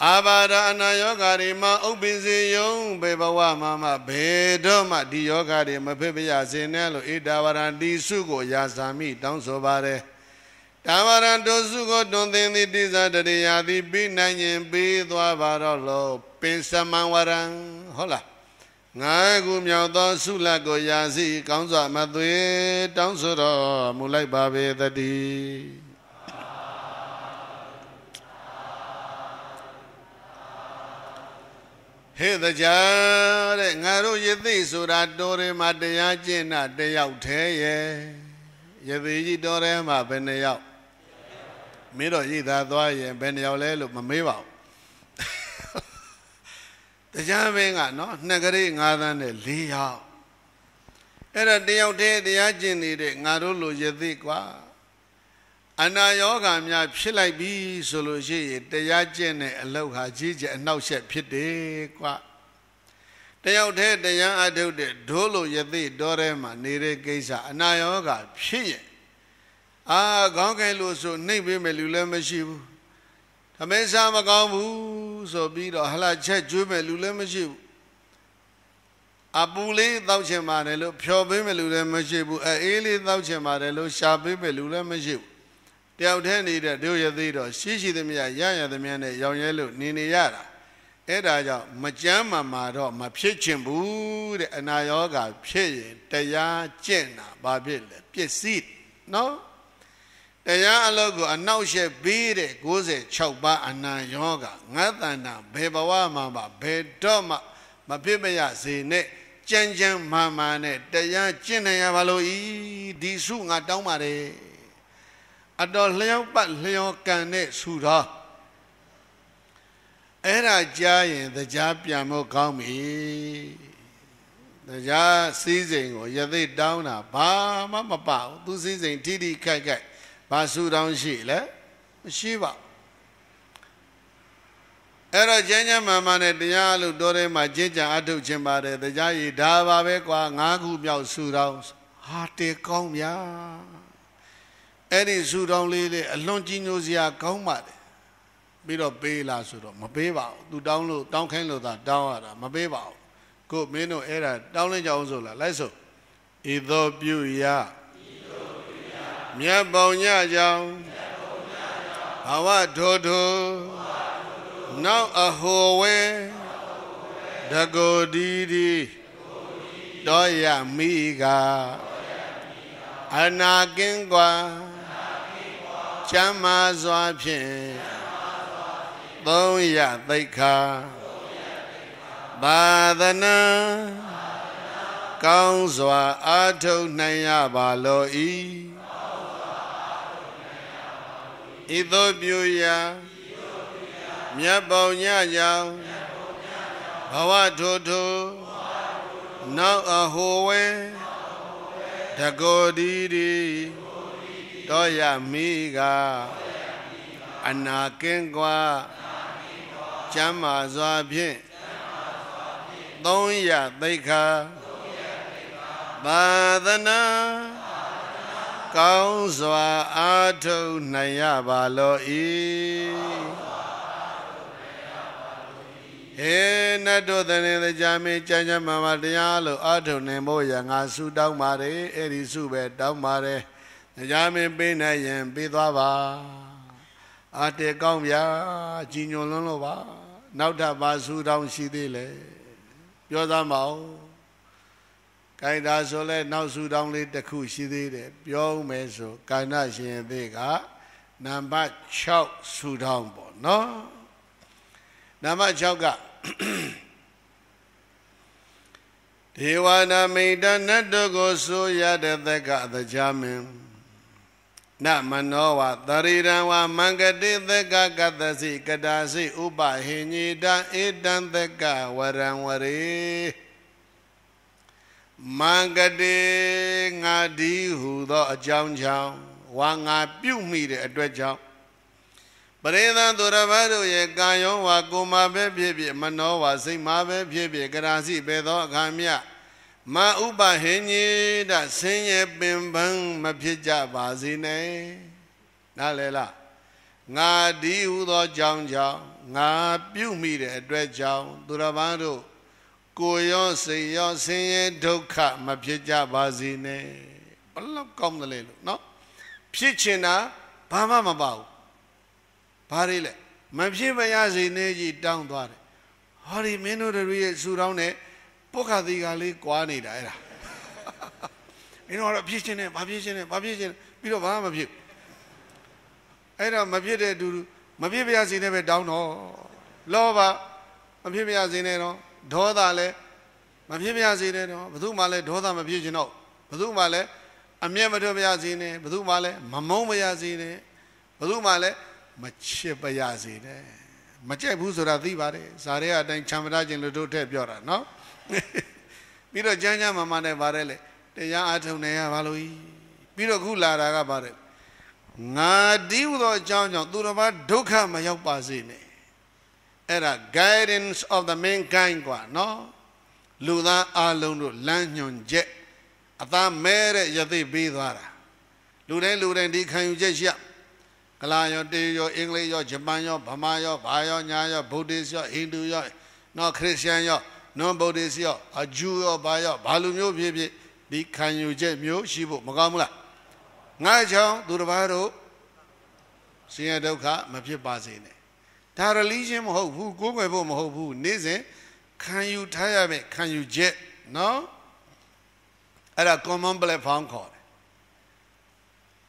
Speaker 1: အာဘာဒအနာယောဂါတွေမှာဥပ္ပင်စေယုံဘေဘဝမှာမဘေတော့မှဒီယောဂါတွေမဖြစ်ပြရစေနဲ့လို့ဣဒဝရံတိစုကိုရာဇာမိတောင်းဆိုပါတယ်တာဝရံတို့စုကိုတွင်သင်သည်တိဇာတရိယာသည်ပြီးနိုင်ရင်ပြီးသွားပါတော့လို့ပင်စမံဝရံဟုတ်လားငါကူမြောက်သောဆုလတ်ကိုရာစီကောင်းစွာမသွေတောင်းဆိုတော်မူလိုက်ပါပေတည်း ဟေ့တကြားတဲ့ငါတို့ယသိဆိုတာတော်ထဲမှာတရားကျင့်တာတယောက်တည်းရဲ့ယသိကြီးတော်ထဲမှာဘယ်နှယောက်မင်းတို့ရည်သာသွားရင်ဘယ်နှယောက်လဲလို့မမေးပါဘူးတရားမင်းကနော်နှစ်ကလေး၅သန်းနဲ့၄ယောက်အဲ့ဒါတယောက်တည်းတရားကျင့်နေတဲ့ငါတို့လိုယသိကွာ အနာယောဂါများဖြစ်လိုက်ပြီဆိုလို့ရှိရင်တရားကျင့်တဲ့အလောက်ဟာကြီးကျယ်အနှောက်အယှက်ဖြစ်တယ်ကွာတယောက်တည်းတရားအထုတ်တဲ့ဒိုးလိုယသိတော်ထဲမှာနေတဲ့ကိစ္စအနာယောဂါဖြစ်ရင်အာခေါင်းကဲလို့ဆိုနှိပ်ပေးမယ်လူလည်းမရှိဘူးအမေစားမကောင်းဘူးဆိုပြီးတော့ဟလာချက်ကျွေးမယ်လူလည်းမရှိဘူးအပူလေးတောက်ချင်ပါတယ်လို့ဖြော်ပေးမယ်လူလည်းမရှိဘူးအေးလေးတောက်ချင်ပါတယ်လို့ရှာပေးမယ်လူလည်းမရှိဘူး တယောက်တည်းနေတဲ့တို့ရသေးတော့ရှိရှိသမျှရရသမျှနဲ့ရောင်ရဲလို့နေနေရတာအဲ့ဒါကြောင့်မကြမ်းမှမှာတော့မဖြစ်ချင်ဘူးတဲ့အနာရောဂါဖြစ်ရင်တရားကျင့်တာဘာဖြစ်လဲပစ္စည်းနော်တရားအလုပ်ကိုအနောက်ရှက်ပြီးတဲ့96ပါးအနာယောဂငါတန်တာဘယ်ဘဝမှာမှဘယ်တော့မှမဖြစ်မရစေနဲ့ကြမ်းကြမ်းမာမာနဲ့တရားကျင့်နိုင်ရပါလို့ဤဒီစုငါတောင်းပါတယ် အတော်လျောက်ပတ်လျောကန်တဲ့ဆူတော်အဲ့ဒါကြားရင်တရားပြန်ဖို့ကောင်းပြီတရားစည်းစိမ်ကိုယသိတောင်းတာဘာမှမပဘူးသူစည်းစိမ်ထိထိခိုက်ခိုက်ဘာဆူတောင်းရှိလဲမရှိပါအဲ့တော့ကျမ်းကျမ်းမာမာနဲ့တရားလို့တော်ထဲမှာကျင့်ကြံအထုတ်ခြင်းပါတယ်တရားရည်ဒါပါပဲကွာငါးခုမြောက်ဆူတောင်းဟာတေကောင်းဗျာ အဲ့ဒီဆူတောင်းလေးလေးအလွန်ကြီးညိုစရာကောင်းပါတယ်ပြီးတော့ပေးလာဆိုတော့မပေးပါဘူးသူတောင်းလို့တောင်းခိုင်းလို့သာတောင်းရတာမပေးပါဘူးကိုမင်းတို့အဲ့ဒါတောင်းလင်းကြအောင်ဆိုလားလိုက်ဆိုဤသောပြုရာမြတ်ပေါညကြောင့်ဘာဝဒေါထိုနောက်အဟောဝဲတကိုဒီဒီတော်ရမိကအနာကင်းကွာ ချမ်းသာစွာဖြင့်သုံးရသိခာဘာဒနာကောင်းစွာအာထုတ်နိုင်ရပါလောဤဤသို့ပြုရာမြတ်ပေါညကြောင့်ဘဝထိုထိုနောက်အဟိုဝဲတကိုဒီဒီ တောရမိကအနာကင်းကွာကျမ်းမာစွာဖြင့်သုံးရသိခာသာသနာကောင်းစွာအာထုတ်နိုင်ရပါလောဤဟေနတ်တို့တရင်တရားမင်းကြမ်းကြမ်းမာမာတရားလို့အာထုတ်နိုင်ဖို့ရငါဆုတောင်းပါတယ်အဲ့ဒီဆုပဲတောင်းပါတယ် တရားမင်းပေးနိုင်ရင်ပေးသွားပါအာတေကောင်းဗျာကြီးညိုလွန်းလို့ပါနောက်ထပ်ပါဆုတောင်းရှိသေးလေပြောသားမအောင်ကိုင်တာဆိုလဲနောက်ဆုတောင်းလေးတစ်ခုရှိသေးတယ်ပြောဦးမယ်ဆိုကာဏရှင်သေးကနံပါတ်6ဆုတောင်းပေါ့နော်နံပါတ်6ကတဒေဝနာမိတနတ်တို့ကိုဆိုရတဲ့သက်ကသကြမင်း နမနောဝသရိရံဝမင်္ဂတိသက်ကကတ္တစီကတာစီဥပဟိညိတဧတံသက်ကဝရံဝရေမင်္ဂတိငါဒီဟုသောအကြောင်းကြောင့်ဝါငါပြုမိတဲ့အတွက်ကြောင့်ပရိသန်သူရဘတို့ရဲ့ကာယောဝါကိုမာပဲဖြစ်ဖြစ်မနောဝါစိတ်မာပဲဖြစ်ဖြစ်ကရာစီပဲသောအခါမြတ် မဥပဟိညိတဆင်းရဲပင်ပန်းမဖြစ်ကြပါစေနဲ့နားလေလားငါဒီဟုသောကြောင့်ကြောင့်ငါပြုမိတဲ့အတွက်ကြောင့်သူရဘတို့ကိုရောစိတ်ရောဆင်းရဲဒုက္ခမဖြစ်ကြပါစေနဲ့ဘလောက်ကောင်းတယ်လေလို့နော်ဖြစ်ချင်တာဘာမှမပါဘူးဘာတွေလဲမဖြစ်မရစေနဲ့ကြီးတောင်းသွားတယ်ဟောဒီမင်းတို့တို့ရဲ့ဆူတောင်းတဲ့ ပုခသီကလေးကွာနေတာအဲ့ဒါမင်းတို့ကတော့ဖြစ်ချင်တယ်ဘာဖြစ်ချင်တယ်ဘာဖြစ်ချင်ပြီးတော့ဘာမှမဖြစ်အဲ့တော့မဖြစ်တဲ့တူမဖြစ်မရစေနဲ့ပဲတောင်းတော့လောဘမဖြစ်မရစေနဲ့တော့ဒေါသလည်းမဖြစ်မရစေနဲ့တော့ဘယ်သူမှလည်းဒေါသမဖြစ်ချင်တော့ဘယ်သူမှလည်းအမျက်မထွက်မရစေနဲ့ဘယ်သူမှလည်းမမုန်းမရစေနဲ့ဘယ်သူမှလည်းမချစ်ပရစေနဲ့မကြိုက်ဘူးဆိုတာသိပါတယ်ဇာရဲအတိုင်းခြံမရခြင်းလို့တို့ထည့်ပြောတာနော် ပြီးတော့ကြမ်းကြမ်းမာမာနဲ့ပါတယ်လေတရားအထုံနေရပါလို့ပြီးတော့ခုလာတာကပါတယ်ငါဒီဟုသောအကြောင်းကြောင့်သူတော်ဘာဒုက္ခမရောက်ပါစေနဲ့အဲ့ဒါ guidance of the mankind กว่าနော်လူသားအလုံးတို့လမ်းညွှန်ချက်အသားမဲတဲ့ယသိပေးသွားတာလူတိုင်းလူတိုင်းဒီခံယူချက်ရှိရကလာရောတေရောအင်္ဂလိပ်ရောဂျပန်ရောဗမာရောဘာရောညာရောဗုဒ္ဓရောဟိန္ဒူရောနော်ခရစ်ယာန်ရော နွန်ဗုဒ္ဓရောအဂျူရောဘာရောဘာလူမျိုးဖြစ်ဖြစ်ဒီခံယူချက်မျိုးရှိဖို့မကောင်းဘူးလားငါကြောင့်သူတစ်ပါးတို့ဆင်းရဲဒုက္ခမဖြစ်ပါစေနဲ့ဒါ religion မဟုတ်ဘူးကိုးကွယ်ဖို့မဟုတ်ဘူးနေ့စဉ်ခံယူထားရမယ်ခံယူချက်နော်အဲ့ဒါ common platform ခေါ်တယ်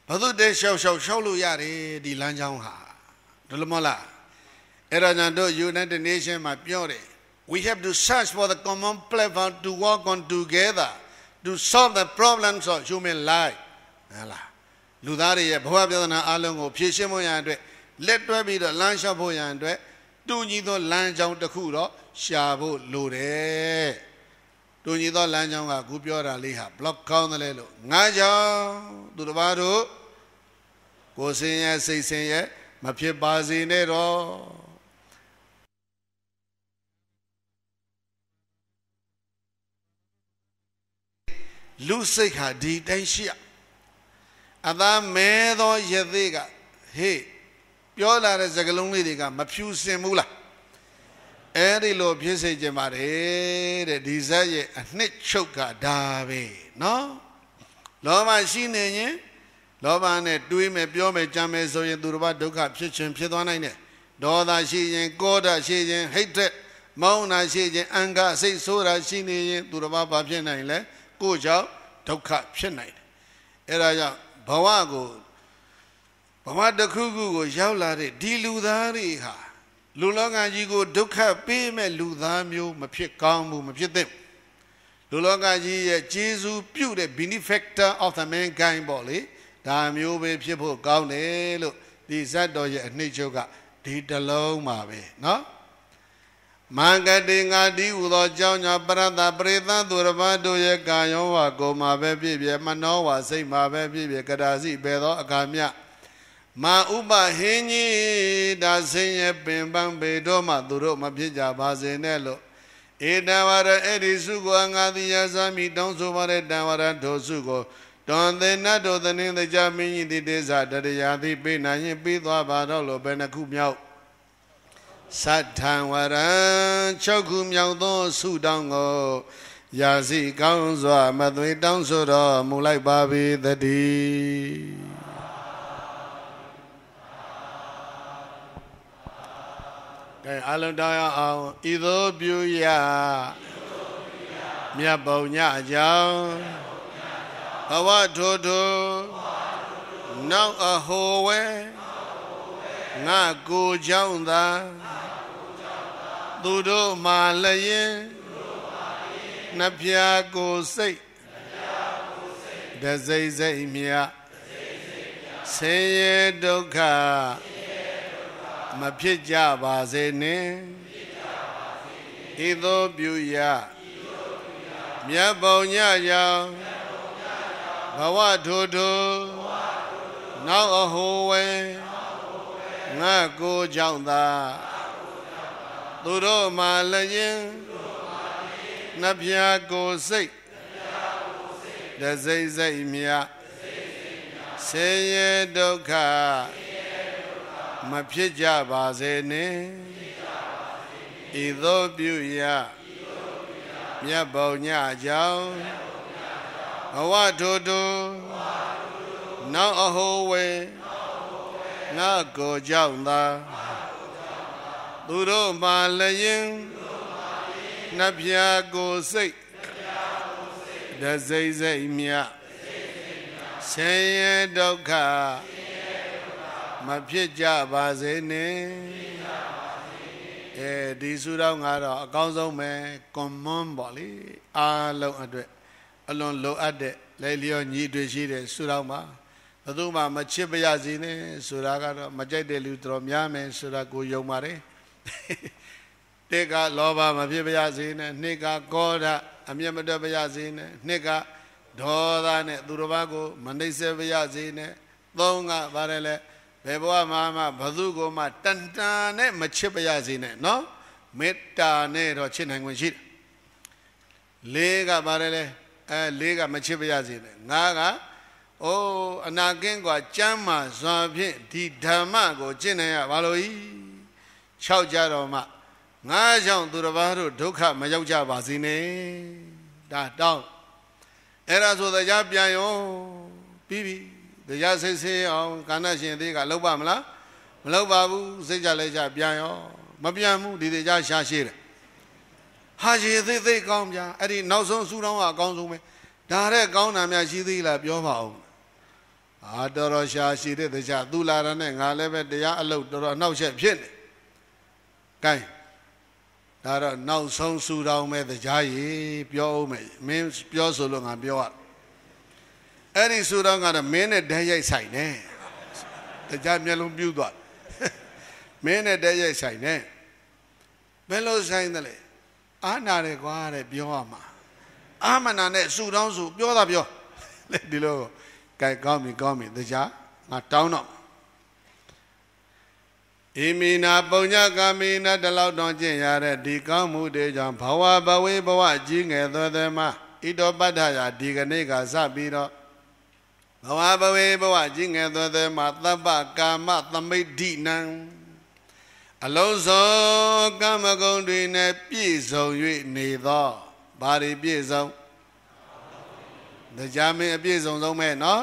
Speaker 1: ဘသူတည်းရှောက်ရှောက်ရှောက်လို့ရတယ်ဒီလမ်းကြောင်းဟာဒလမလားအဲ့ဒါကြောင့်တို့ United Nations မှာပြောတယ် we have to search for the common platform to work on together to solve the problems of human life ဟာလားလူသားတွေရဲ့ဘဝပြဿနာအလုံးကိုဖြေရှင်းဖို့ရန်အတွက်လက်တွဲပြီးတော့လမ်းလျှောက်ဖို့ရန်အတွက်တူညီသောလမ်းကြောင်းတစ်ခုတော့ရှာဖို့လိုတယ်တူညီသောလမ်းကြောင်းကခုပြောတာလေးဟာ block ကောင်းတယ်လေလို့ငါကြောင့်သူတစ်ပါးတို့ကိုယ်စင်ရဲ့စိတ်စင်ရဲ့မဖြစ်ပါစေနဲ့တော့ လူစိတ်ဟာဒီတိုင်းရှိရအသားမဲသောယသိကဟေးပြောလာတဲ့စကားလုံးလေးတွေကမဖြူစင်ဘူးလားအဲ့ဒီလိုဖြစ်စေခြင်းပါတယ်တဲ့ဒီဇက်ရဲ့အနှစ်ချုပ်ကဒါပဲเนาะလောဘရှိနေရင်လောဘနဲ့တွေးမယ်ပြောမယ်ကြမ်းမယ်ဆိုရင်သူတစ်ပါးဒုက္ခဖြစ်ခြင်းဖြစ်သွားနိုင်တယ်ဒေါသရှိရင်ကောဓရှိရင်ဟိတ်တဲ့မောင်းတာရှိရင်အင်္ဂစိတ်ဆိုးတာရှိနေရင်သူတစ်ပါးဘာဖြစ်နိုင်လဲ ကိုကြောင့်ဒုက္ခဖြစ်နိုင်တယ်အဲ့ဒါကြောင့်ဘဝကိုဘဝတစ်ခုခုကိုရောက်လာတဲ့ဒီလူသားတွေဟာလူလောကကြီးကိုဒုက္ခပေးမဲ့လူသားမျိုးမဖြစ်ကောင်းဘူးမဖြစ်သင့်လူလောကကြီးရဲ့ကျေးဇူးပြုတဲ့ benefactor of the mankind ပေါ့လေဒါမျိုးပဲဖြစ်ဖို့ကောင်းတယ်လို့ဒီဇတ်တော်ရဲ့အနှစ်ချုပ်ကဒီတလုံးပါပဲเนาะ မင်္ဂတိငါတိဟူသောကြောင့်ညာပရတပရိသသူရဘတို့ရဲ့ကာယောဝါကိုမှာပဲဖြစ်ဖြစ်မနောဝါစိတ်မှာပဲဖြစ်ဖြစ်ကရာစီပဲသောအခါမြမာဥပဟင်းကြီးဒါဆင်းရဲပင်ပန်းပေတော့မှသူတို့မဖြစ်ကြပါစေနဲ့လို့ဧတဝရအဲ့ဒီစုကိုငါသည်ရသမိတောင်းဆိုပါတဲ့တံဝရထိုစုကိုတွန်သေနတ်တို့သနှင်းတကြမင်းကြီးတိတေဇတရယာတိပိနိုင်ရင်ပြီးသွားပါတော့လို့ဘယ်နှခုမြောက် သတ္ထံဝရံ၆ခုမြောက်သောဆုတောင်းကိုရာစီကောင်းစွာမသွေတောင်းဆိုတော်မူလိုက်ပါပေသတည်းကဲအလုံးတောင်းရအောင်ဤသို့ပြုရမြတ်ပုံညအကြောင်းဘဝထိုထိုနောက်အဟိုဝဲငါကိုเจ้าသာ သူတို့မှလျင်နှပြကိုစိတ်တစိမ့်စိမ့်မြဆင်းရဲဒုက္ခမဖြစ်ကြပါစေနှင့်ဤသို့ပြုရမြတ်ဘုံညကြောင့်ဘဝထိုထိုနောက်အဟိုဝဲငါကိုကြောင့်သာ သူတို့မှလည်းရင်နှပြကိုစိတ်တစိမ့်စိမ့်မြဆင်းရဲဒုက္ခမဖြစ်ကြပါစေနှင့်ဤသို့ပြုရမြတ်ဘုံညကြောင့်ဘဝထိုထိုနောက်အဟိုဝေငါကိုကြောင့်သာ သူတို့မှလည်းရင်နှပြကိုစိတ်တစိမ့်စိမ့်မြဆင်းရဲဒုက္ခမဖြစ်ကြပါစေနှင့်အဲဒီစုတော်ကတော့အကောင်းဆုံးပဲ common ပေါ့လေအားလုံးအတွက်အလွန်လိုအပ်တဲ့လဲလျောညီတွေရှိတဲ့စုတော်မှာဘယ်သူမှမချစ်ပါရစေနဲ့ဆိုတာကတော့မကြိုက်တဲ့လူတော်များမယ်ဆိုတာကိုယုံပါတယ် တစ်ကလောဘမဖြစ်ပါရစေနဲ့နှစ်ကကောဓအမျက်မတွက်ပါရစေနဲ့နှစ်ကဒေါသနဲ့သူတစ်ပါးကိုမနှိမ့်ဆက်ပါရစေနဲ့သုံးကပါတယ်လေဘယ်ဘဝမှာမှဘသူကိုမှတန်တန်နဲ့မချစ်ပါရစေနဲ့နော်မေတ္တာနဲ့တော့ချစ်နိုင်ခွင့်ရှိတယ်လေးကပါတယ်လေအဲလေးကမချစ်ပါရစေနဲ့ငါကအိုးအနာကင်းกว่าကျမ်းမာစွာဖြင့်ဒီဓမ္မကိုကျင့်နိုင်ရဘာလို့ဤ ၆ကြတော့မှငါကြောင့်သူတစ်ပါးတို့ဒုက္ခမရောက်ကြပါစေနဲ့ဒါတောင်းအဲ့ဒါဆိုတရားပြန်ရောပြီးပြီတရားစိတ်ဆေးအောင်ကာဏရှင်သေးကလောက်ပါမလားမလောက်ပါဘူးစိတ်ကြလဲကြပြန်ရောမပြန်ဘူးဒီတရားရှာရှိတယ်ဟာရှိသေးသေးကောင်းပြအဲ့ဒီနောက်ဆုံးဆူတောင်းကအကောင်းဆုံးပဲဒါတဲ့ကောင်းတာများရှိသေးလားပြောပါအောင်အာတော်တော်ရှာရှိတဲ့တရားသူလာရတဲ့ငါလည်းပဲတရားအလုပ်တော်တော်နှောက်ရက်ဖြစ်နေ ကဲဒါတော့နောက်ဆုံးဆူတောင်းမဲ့တရားကြီးပြောအောင်မယ်မင်းပြောဆိုလို့ငါပြောရအဲ့ဒီဆူတောင်းကတော့မင်းနဲ့ဓာတ်ရိုက်ဆိုင်နေတရားမျက်လုံးပြူးသွားမင်းနဲ့ဓာတ်ရိုက်ဆိုင်နေဘယ်လိုဆိုင်တယ်လဲအာနာတယ်ကွာတဲ့ပြောရမှာအာမနာနဲ့ဆူတောင်းဆူပြောတာပြောလေဒီလိုကဲကောင်းပြီကောင်းပြီတရားငါတောင်းတော့ ဣမိနာပုံညကာမိနာတလောက်တောင်ကျင့်ရတဲ့ဒီကောင်းမှုတွေကြောင့်ဘဝဘဝေဘဝကြီးငယ်သောသည်မှာဣတောပတ္ထရာဒီကနေ့ကစပြီးတော့ဘဝဘဝေဘဝကြီးငယ်သောသည်မှာသဗ္ဗကာမသမိဋ္ဌိနံအလုံးစုံကာမဂုဏ်တွေနဲ့ပြည့်စုံ၍နေသောဘာတွေပြည့်စုံတရားမင်းအပြည့်စုံဆုံးပဲနော်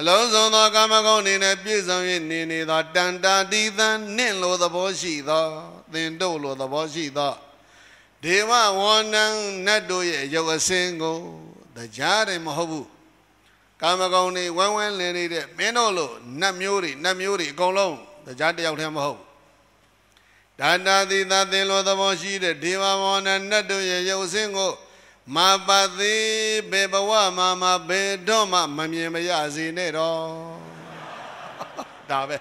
Speaker 1: အလုံးစုံသောကာမဂုဏ်နေနဲ့ပြည့်စုံ၍နေနေသောတန်တာတိသံနှင့်လိုသဘောရှိသောသင်တို့လိုသဘောရှိသောဒေဝဝန္နံနတ်တို့ရဲ့ရုပ်အစင်းကိုတရားတွေမဟုတ်ဘူးကာမဂုဏ်တွေဝမ်းဝမ်းလင်းနေတဲ့မင်းတို့လိုနတ်မျိုးတွေနတ်မျိုးတွေအကုန်လုံးတရားတယောက်တည်းမဟုတ်ဒါတာတိသသင်လိုသဘောရှိတဲ့ဒေဝဝန္နနတ်တို့ရဲ့ရုပ်အစင်းကို မပတိဘေဘဝမှာမဘေတော့မှမမြင်မရစေနဲ့တော့ဒါပဲ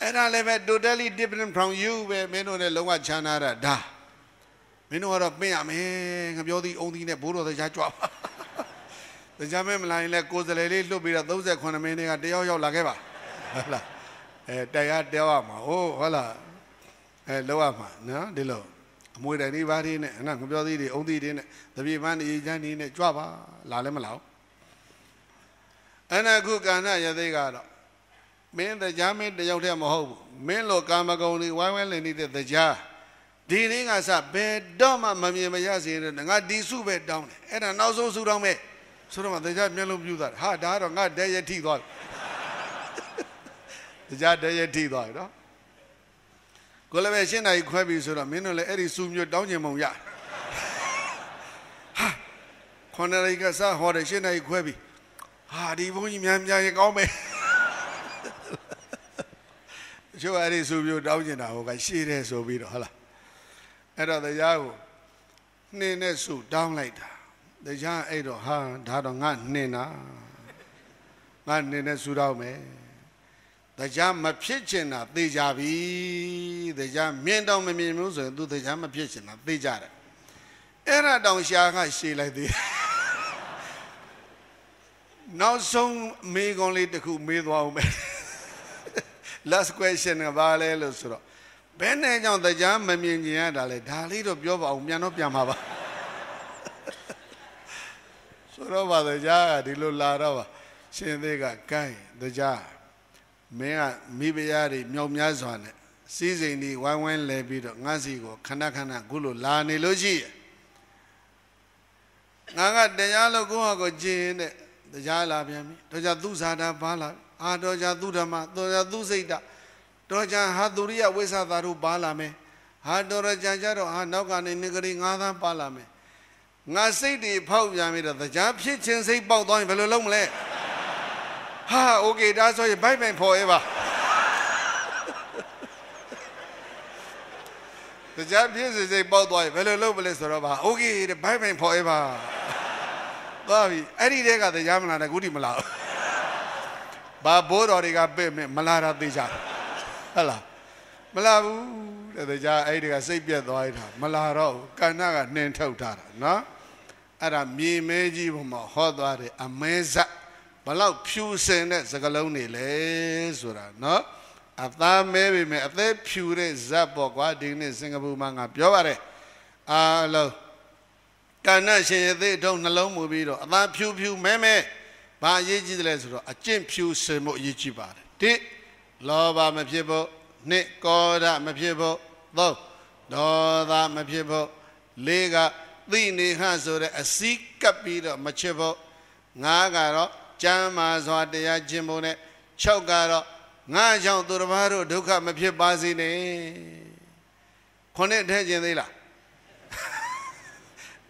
Speaker 1: အဲ့ဒါလည်းပဲ totally different from you ပဲမင်းတို့လည်းလုံးဝခြားနာတာဒါမင်းတို့ကတော့ပင့်ရမယ်ငါပြောသည်အုံသည်နဲ့ဘိုးတော်တရားကြွပါတရားမဲမလာရင်လည်းကိုယ်စလေလေးလွတ်ပြီးတော့38မိနစ်ကတယောက်ရောက်လာခဲ့ပါဟုတ်လားအဲတရားတဲရမှာဟုတ်ဟုတ်လားအဲလောက်ရမှာနော်ဒီလို အမွေတိုင်လေးပါးလေးနဲ့ငါငပြောသေးတွေအုံသေးတွေနဲ့တပြေပန်းနေချမ်းနေနဲ့ကြွပါလာလည်းမလောက်အနခုကာဏယသိကတော့မင်းတရားမင်းတယောက်တည်းမဟုတ်ဘူးမင်းလိုကာမဂုဏ်တွေဝိုင်းဝိုင်းလည်နေတဲ့တရားဒီရင်းကစဘယ်တော့မှမမြင်မရစေနဲ့ငါဒီစုပဲတောင်းတယ်အဲ့ဒါနောက်ဆုံးစုတောင်းမဲ့ဆိုတော့မှတရားမျက်လုံးပြူးသွားတယ်ဟာဒါကတော့ငါတည်းရထိသွားတယ်တရားတည်းရထိသွားတယ်နော် ကိုလည်းပဲရှင်းနိုင်ခွဲပြီဆိုတော့မင်းတို့လည်းအဲ့ဒီစူမျိုးတောင်းကျင်မုံရဟာခွန်ရီကစားဟောတယ်ရှင်းနိုင်ခွဲပြီဟာဒီဘုန်းကြီးများများရင်ကောင်းမယ်ချို့အဲ့ဒီစူမျိုးတောင်းကျင်တာဟိုကရှေ့တယ်ဆိုပြီးတော့ဟုတ်လားအဲ့တော့တရားကိုနှင်းနဲ့စုတောင်းလိုက်တာတရားအဲ့တော့ဟာဒါတော့ငါနှင်းတာငါနှင်းနဲ့စုတောင်းမယ် တရားမဖြစ်ချင်တာသိကြပြီတရားမြင်တော့မမြင်ဘူးဆိုရင်သူတရားမဖြစ်ချင်တာသိကြတယ်အဲ့ဒါတောင်ရှားကရှေးလိုက်သေးတယ်နောက်ဆုံးမေးခွန်းလေးတစ်ခုမေးသွားအောင်မယ် last question ကဘာလဲလို့ဆိုတော့ဘယ်နဲ့ကြောင့်တရားမမြင်ကျင်ရတာလဲဒါလေးတော့ပြောပါအောင်ပြန်တော့ပြန်ပါပါဆိုတော့ပါတရားကဒီလိုလာတော့ပါရှင်သေးကကိုင်းတရား မင်းကမိဖုရားတွေမြောက်များစွာနဲ့စီးစိမ်ဒီဝိုင်းဝိုင်းလဲပြီးတော့ငါစီကိုခဏခဏခုလိုလာနေလို့ရှိရငါကတရားလို့ကိုယ့်ဟာကိုကျင်တဲ့တရားလာပြန်ပြီတော့ကြသူဇာတာပါလာအာတော့ကြသူဓမ္မတော့ကြသူစိတ်တတော့ကြဟာသူရိယဝိသသာတို့ပါလာမယ်ဟာတော်ရကြကြတော့ဟာနောက်ကနေနေကလေးငါးသားပါလာမယ်ငါစိတ်တွေဖောက်ပြန်ပြီးတော့တရားဖြစ်ခြင်းစိတ်ပေါက်သွားရင်ဘယ်လိုလုပ်မလဲ ဟာ okay ဒါဆိုရင်ဘိုင်ဘိုင်ဖော်ရဲပါတရားပြည့်စည်စိတ်ပေါက်သွားပြီဘယ်လိုလုပ်မလဲဆိုတော့ပါ okay တဲ့ဘိုင်ဘိုင်ဖော်ရဲပါသွားပြီအဲ့ဒီတဲကတရားမလာတဲ့ကုတီမလာဘူးဘာဘိုးတော်တွေကပြစ်မယ်မလာတာသိကြဟုတ်လားမလာဘူးတဲ့တရားအဲ့ဒီကစိတ်ပြတ်သွားတာမလာတော့ဘူးကန္နာကနှင်ထုတ်ထားတာနော်အဲ့ဒါမြေမဲကြီးပေါ်မှာဟောသွားတယ်အမဲဇက် ဘလောက်ဖြူစင်တဲ့စကလုံးတွေလဲဆိုတာနော်အသားမဲပြီမဲ့အသက်ဖြူတဲ့ဇက်ပေါ့ကွာဒီနေ့စင်ကာပူမှာငါပြောပါတယ်အားလုံးကဏ္ဍရှင်ရသေးတော့နှလုံးမူပြီးတော့အသားဖြူဖြူမဲမဲဘာအရေးကြီးတယ်လဲဆိုတော့အကျင့်ဖြူစင်မှုအရေးကြီးပါတယ်တိလောဘမဖြစ်ဖို့နှစ်ကောဓမဖြစ်ဖို့သုံးဒေါသမဖြစ်ဖို့လေးကသိနေဟဆိုတဲ့အစည်းကပ်ပြီးတော့မချစ်ဖို့ငါးကတော့ ကျမ်းမာစွာတရားကျင့်ဖို့နဲ့၆ကတော့ငါကြောင့်သူတစ်ပါးတို့ဒုက္ခမဖြစ်ပါစေနဲ့ခုနှစ်ထဲကျင်သေးလား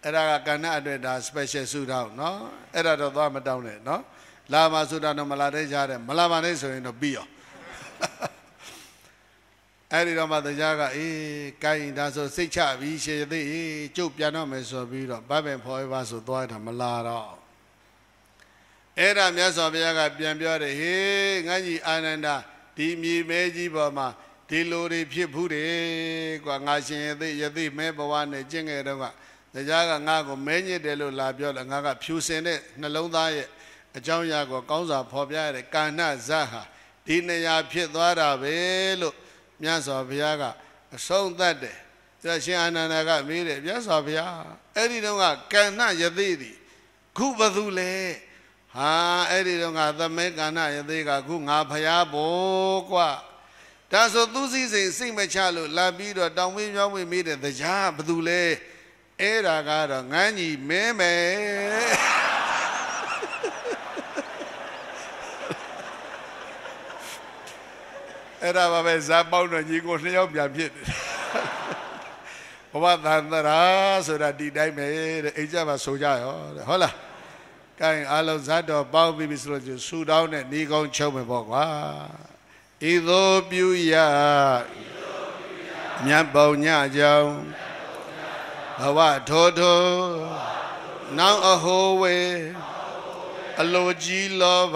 Speaker 1: အဲ့ဒါကကဏ္ဍအတွက်ဒါ special ဆုတောင်းเนาะအဲ့ဒါတော့သွားမတောင်းနဲ့เนาะလာမှာဆုတောင်းတော့မလာတဲ့ကြားတယ်မလာပါနဲ့ဆိုရင်တော့ပြီးရောအဲ့ဒီတော့မှတရားကအေးကိုင်းဒါဆိုစိတ်ချပြီးရှေသေးအေးကျုပ်ပြန်တော့မယ်ဆိုပြီးတော့ဗတ်ပင်ဖော်ရပါဆိုသွားတာမလာတော့ အဲ့ဒါမြတ်စွာဘုရားကပြန်ပြောတယ်ဟေးငါကြီးအာနန္ဒာဒီမြေမဲကြီးပေါ်မှာဒီလိုတွေဖြစ်ဘူးတယ်ကွာငါရှင်ရသေးရသေးမဲဘဝနဲ့ကျင့်ခဲ့တော့ကတရားကငါ့ကိုမဲညစ်တယ်လို့လာပြောတယ်ငါကဖြူစင်တဲ့နှလုံးသားရဲ့အကြောင်းအရာကိုကောင်းစွာဖော်ပြရတဲ့ကာဏဇတ်ဟာဒီနေရာဖြစ်သွားတာပဲလို့မြတ်စွာဘုရားကအဆုံးသတ်တယ်ဒါရှင်အာနန္ဒာကမေးတယ်မြတ်စွာဘုရားအဲ့ဒီတော့ကကဏ္ဍယသိသည်ခုဘသူလဲ ဟာအဲ့ဒီတော့ကသမဲကဏ္ဍယသိကခုငါဘုရားဘောကွာဒါဆိုသူစည်းစိမ်စိတ်မချလို့လာပြီးတော့တောင်ဝင်းပြောင်းဝင်းမိတဲ့တရားဘသူလဲအဲ့ဒါကတော့ငန်းကြီးမင်းမယ်အဲ့ဒါပါပဲဇာပေါင်းတော့ညီကိုနှစ်ယောက်ပြန်ဖြစ်တယ်ဘဝသန္တရာဆိုတာဒီတိုင်းပဲတဲ့အိမ်ကြပါဆိုကြရောတဲ့ဟုတ်လား ကဲအားလုံးဇတ်တော်ပေါင်းပြီးပြီဆိုလို့ဆူတောင်းတဲ့ဤကောင်းချုပ်မယ်ပေါ့ကွာဤသို့ပြုရမြတ်ပုံညကြောင့်ဘဝထိုထိုနောင်အဟိုဝေအလိုကြီးလောဘ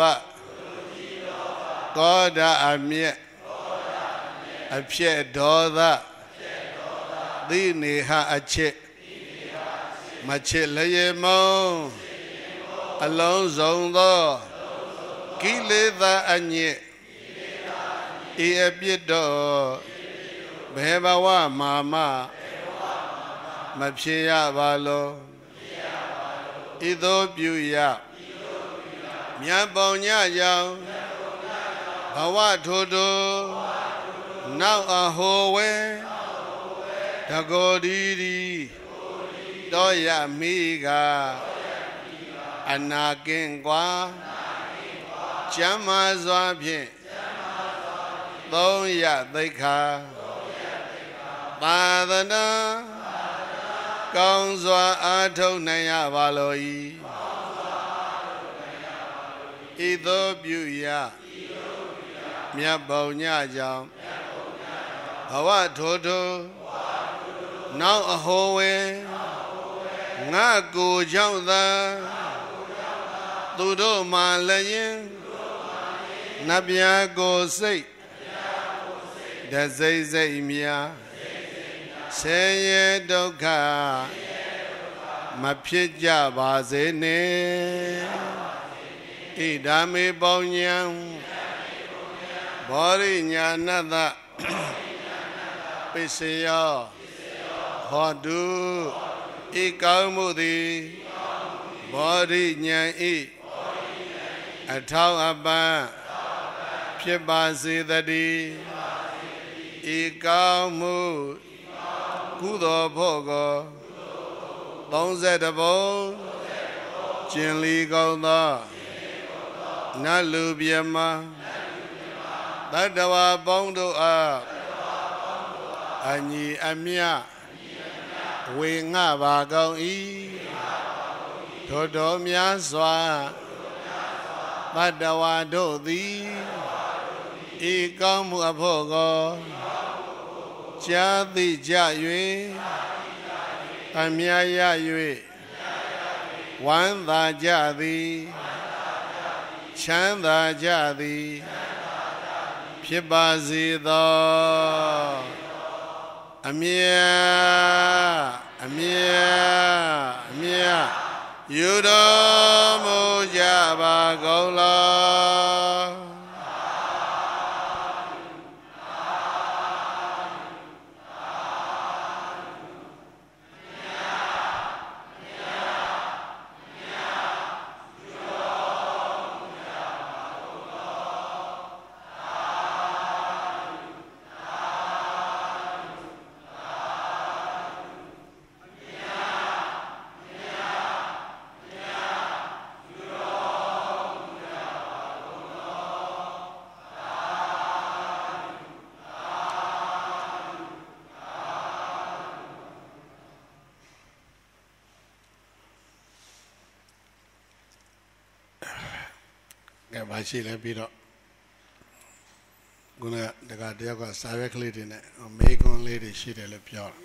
Speaker 1: သောတာအမြတ်အဖြစ်ဒေါသသိနေဟအချစ်မချစ်လျေမုံ အလုံးစုံသောကိလေသာအညစ်ဤအပြစ်တော်ဘယ်ဘဝမှာမှမဖြစ်ရပါလောဤသို့ပြုရမြတ်ပုံညကြောင့်ဘဝထိုထိုနောက်အဟိုဝဲတကောဒီဒီတောရမိက အနာကင်းကွာကျမ်းမာစွာဖြင့်သုံးရသိခာသာသနာကောင်းစွာအားထုတ်နိုင်ရပါလို၏ဤသို့ပြုရမြတ်ဘုံညကြောင့်ဘဝထိုထိုနောက်အဟောဝေငါကိုကြောင့်သာ သူတို့မှလည်းရင်နတ်ဗျာကိုစိတ်တစိတ်စိတ်မြာဆင်းရဲဒုက္ခမဖြစ်ကြပါစေနဲ့ဣဒာမေပေါညာဘောရိညာဏတပိစယောဟောတုဤကောင်းမှုသည်ဘောရိညာဤ အထောက်အပံ့ဖြစ်ပါစေတည်းဤကောင်းမှုကုသိုလ်ဖို့ကို30ဘုံကျင်လီကောင်းသောနတ်လူပြမတတ္တဝါပေါင်းတို့အားအညီအမြဝေငှပါကောင်း၏ထိုတော်များစွာ တတ္တဝါတို့သည်ဤကောင်းမှုအဖို့ကိုကြားသိကြ၍အမြရ၍ဝမ်းသာကြသည်ချမ်းသာကြသည်ဖြစ်ပါစေသောအမြအမြအမြ ယူတော်မူကြပါကုန်လော ကဲပါရှိလဲပြီးတော့ခုနကတကတယောက်ကစာရွက်ကလေးတွေနဲ့မေကွန်လေးတွေရှိတယ်လို့ပြောတာ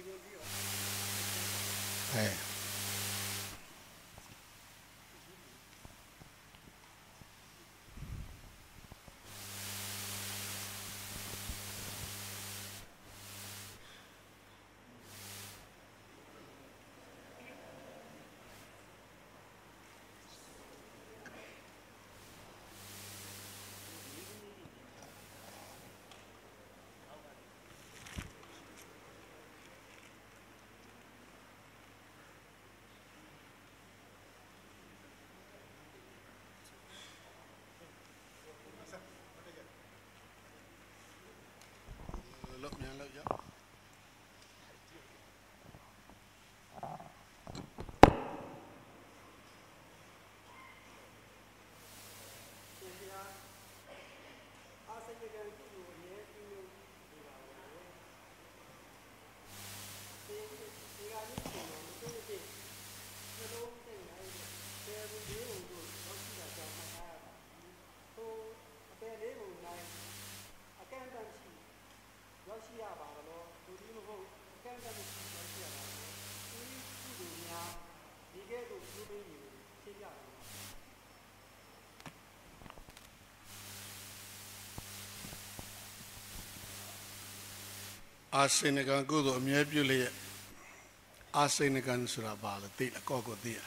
Speaker 1: အဲလို့မြန်လို့ရ
Speaker 2: အာစိတ်ကံကုသိုလ်အရေးပြုလို့ဒီပါပဲ။ဒီဒီကနေ့ဆိုတော့ဒီလိုဖြစ်နှလုံးသိနိုင်တဲ့ဘယ်လိုလေးကိုတော့ရှိတာကြောင့်မှတ်ထားရတာ။ဟိုအပယ်လေးကိုနိုင်အကန့်အသတ်ရှိရောက်ရှိရပါတော့လူဒီမဟုတ်အကန့်အသတ်ရှိရောက်ရှိရပါတော့။ဒီကုသိုလ်များဒီကဲ့သို့ပြုပေးနေလို့ရှင်းကြတယ်
Speaker 1: အာစိနကံကုသိုလ်အမြဲပြုလျက်အာစိနကံဆိုတာဘာလဲသိလားကောက်ကိုသိရ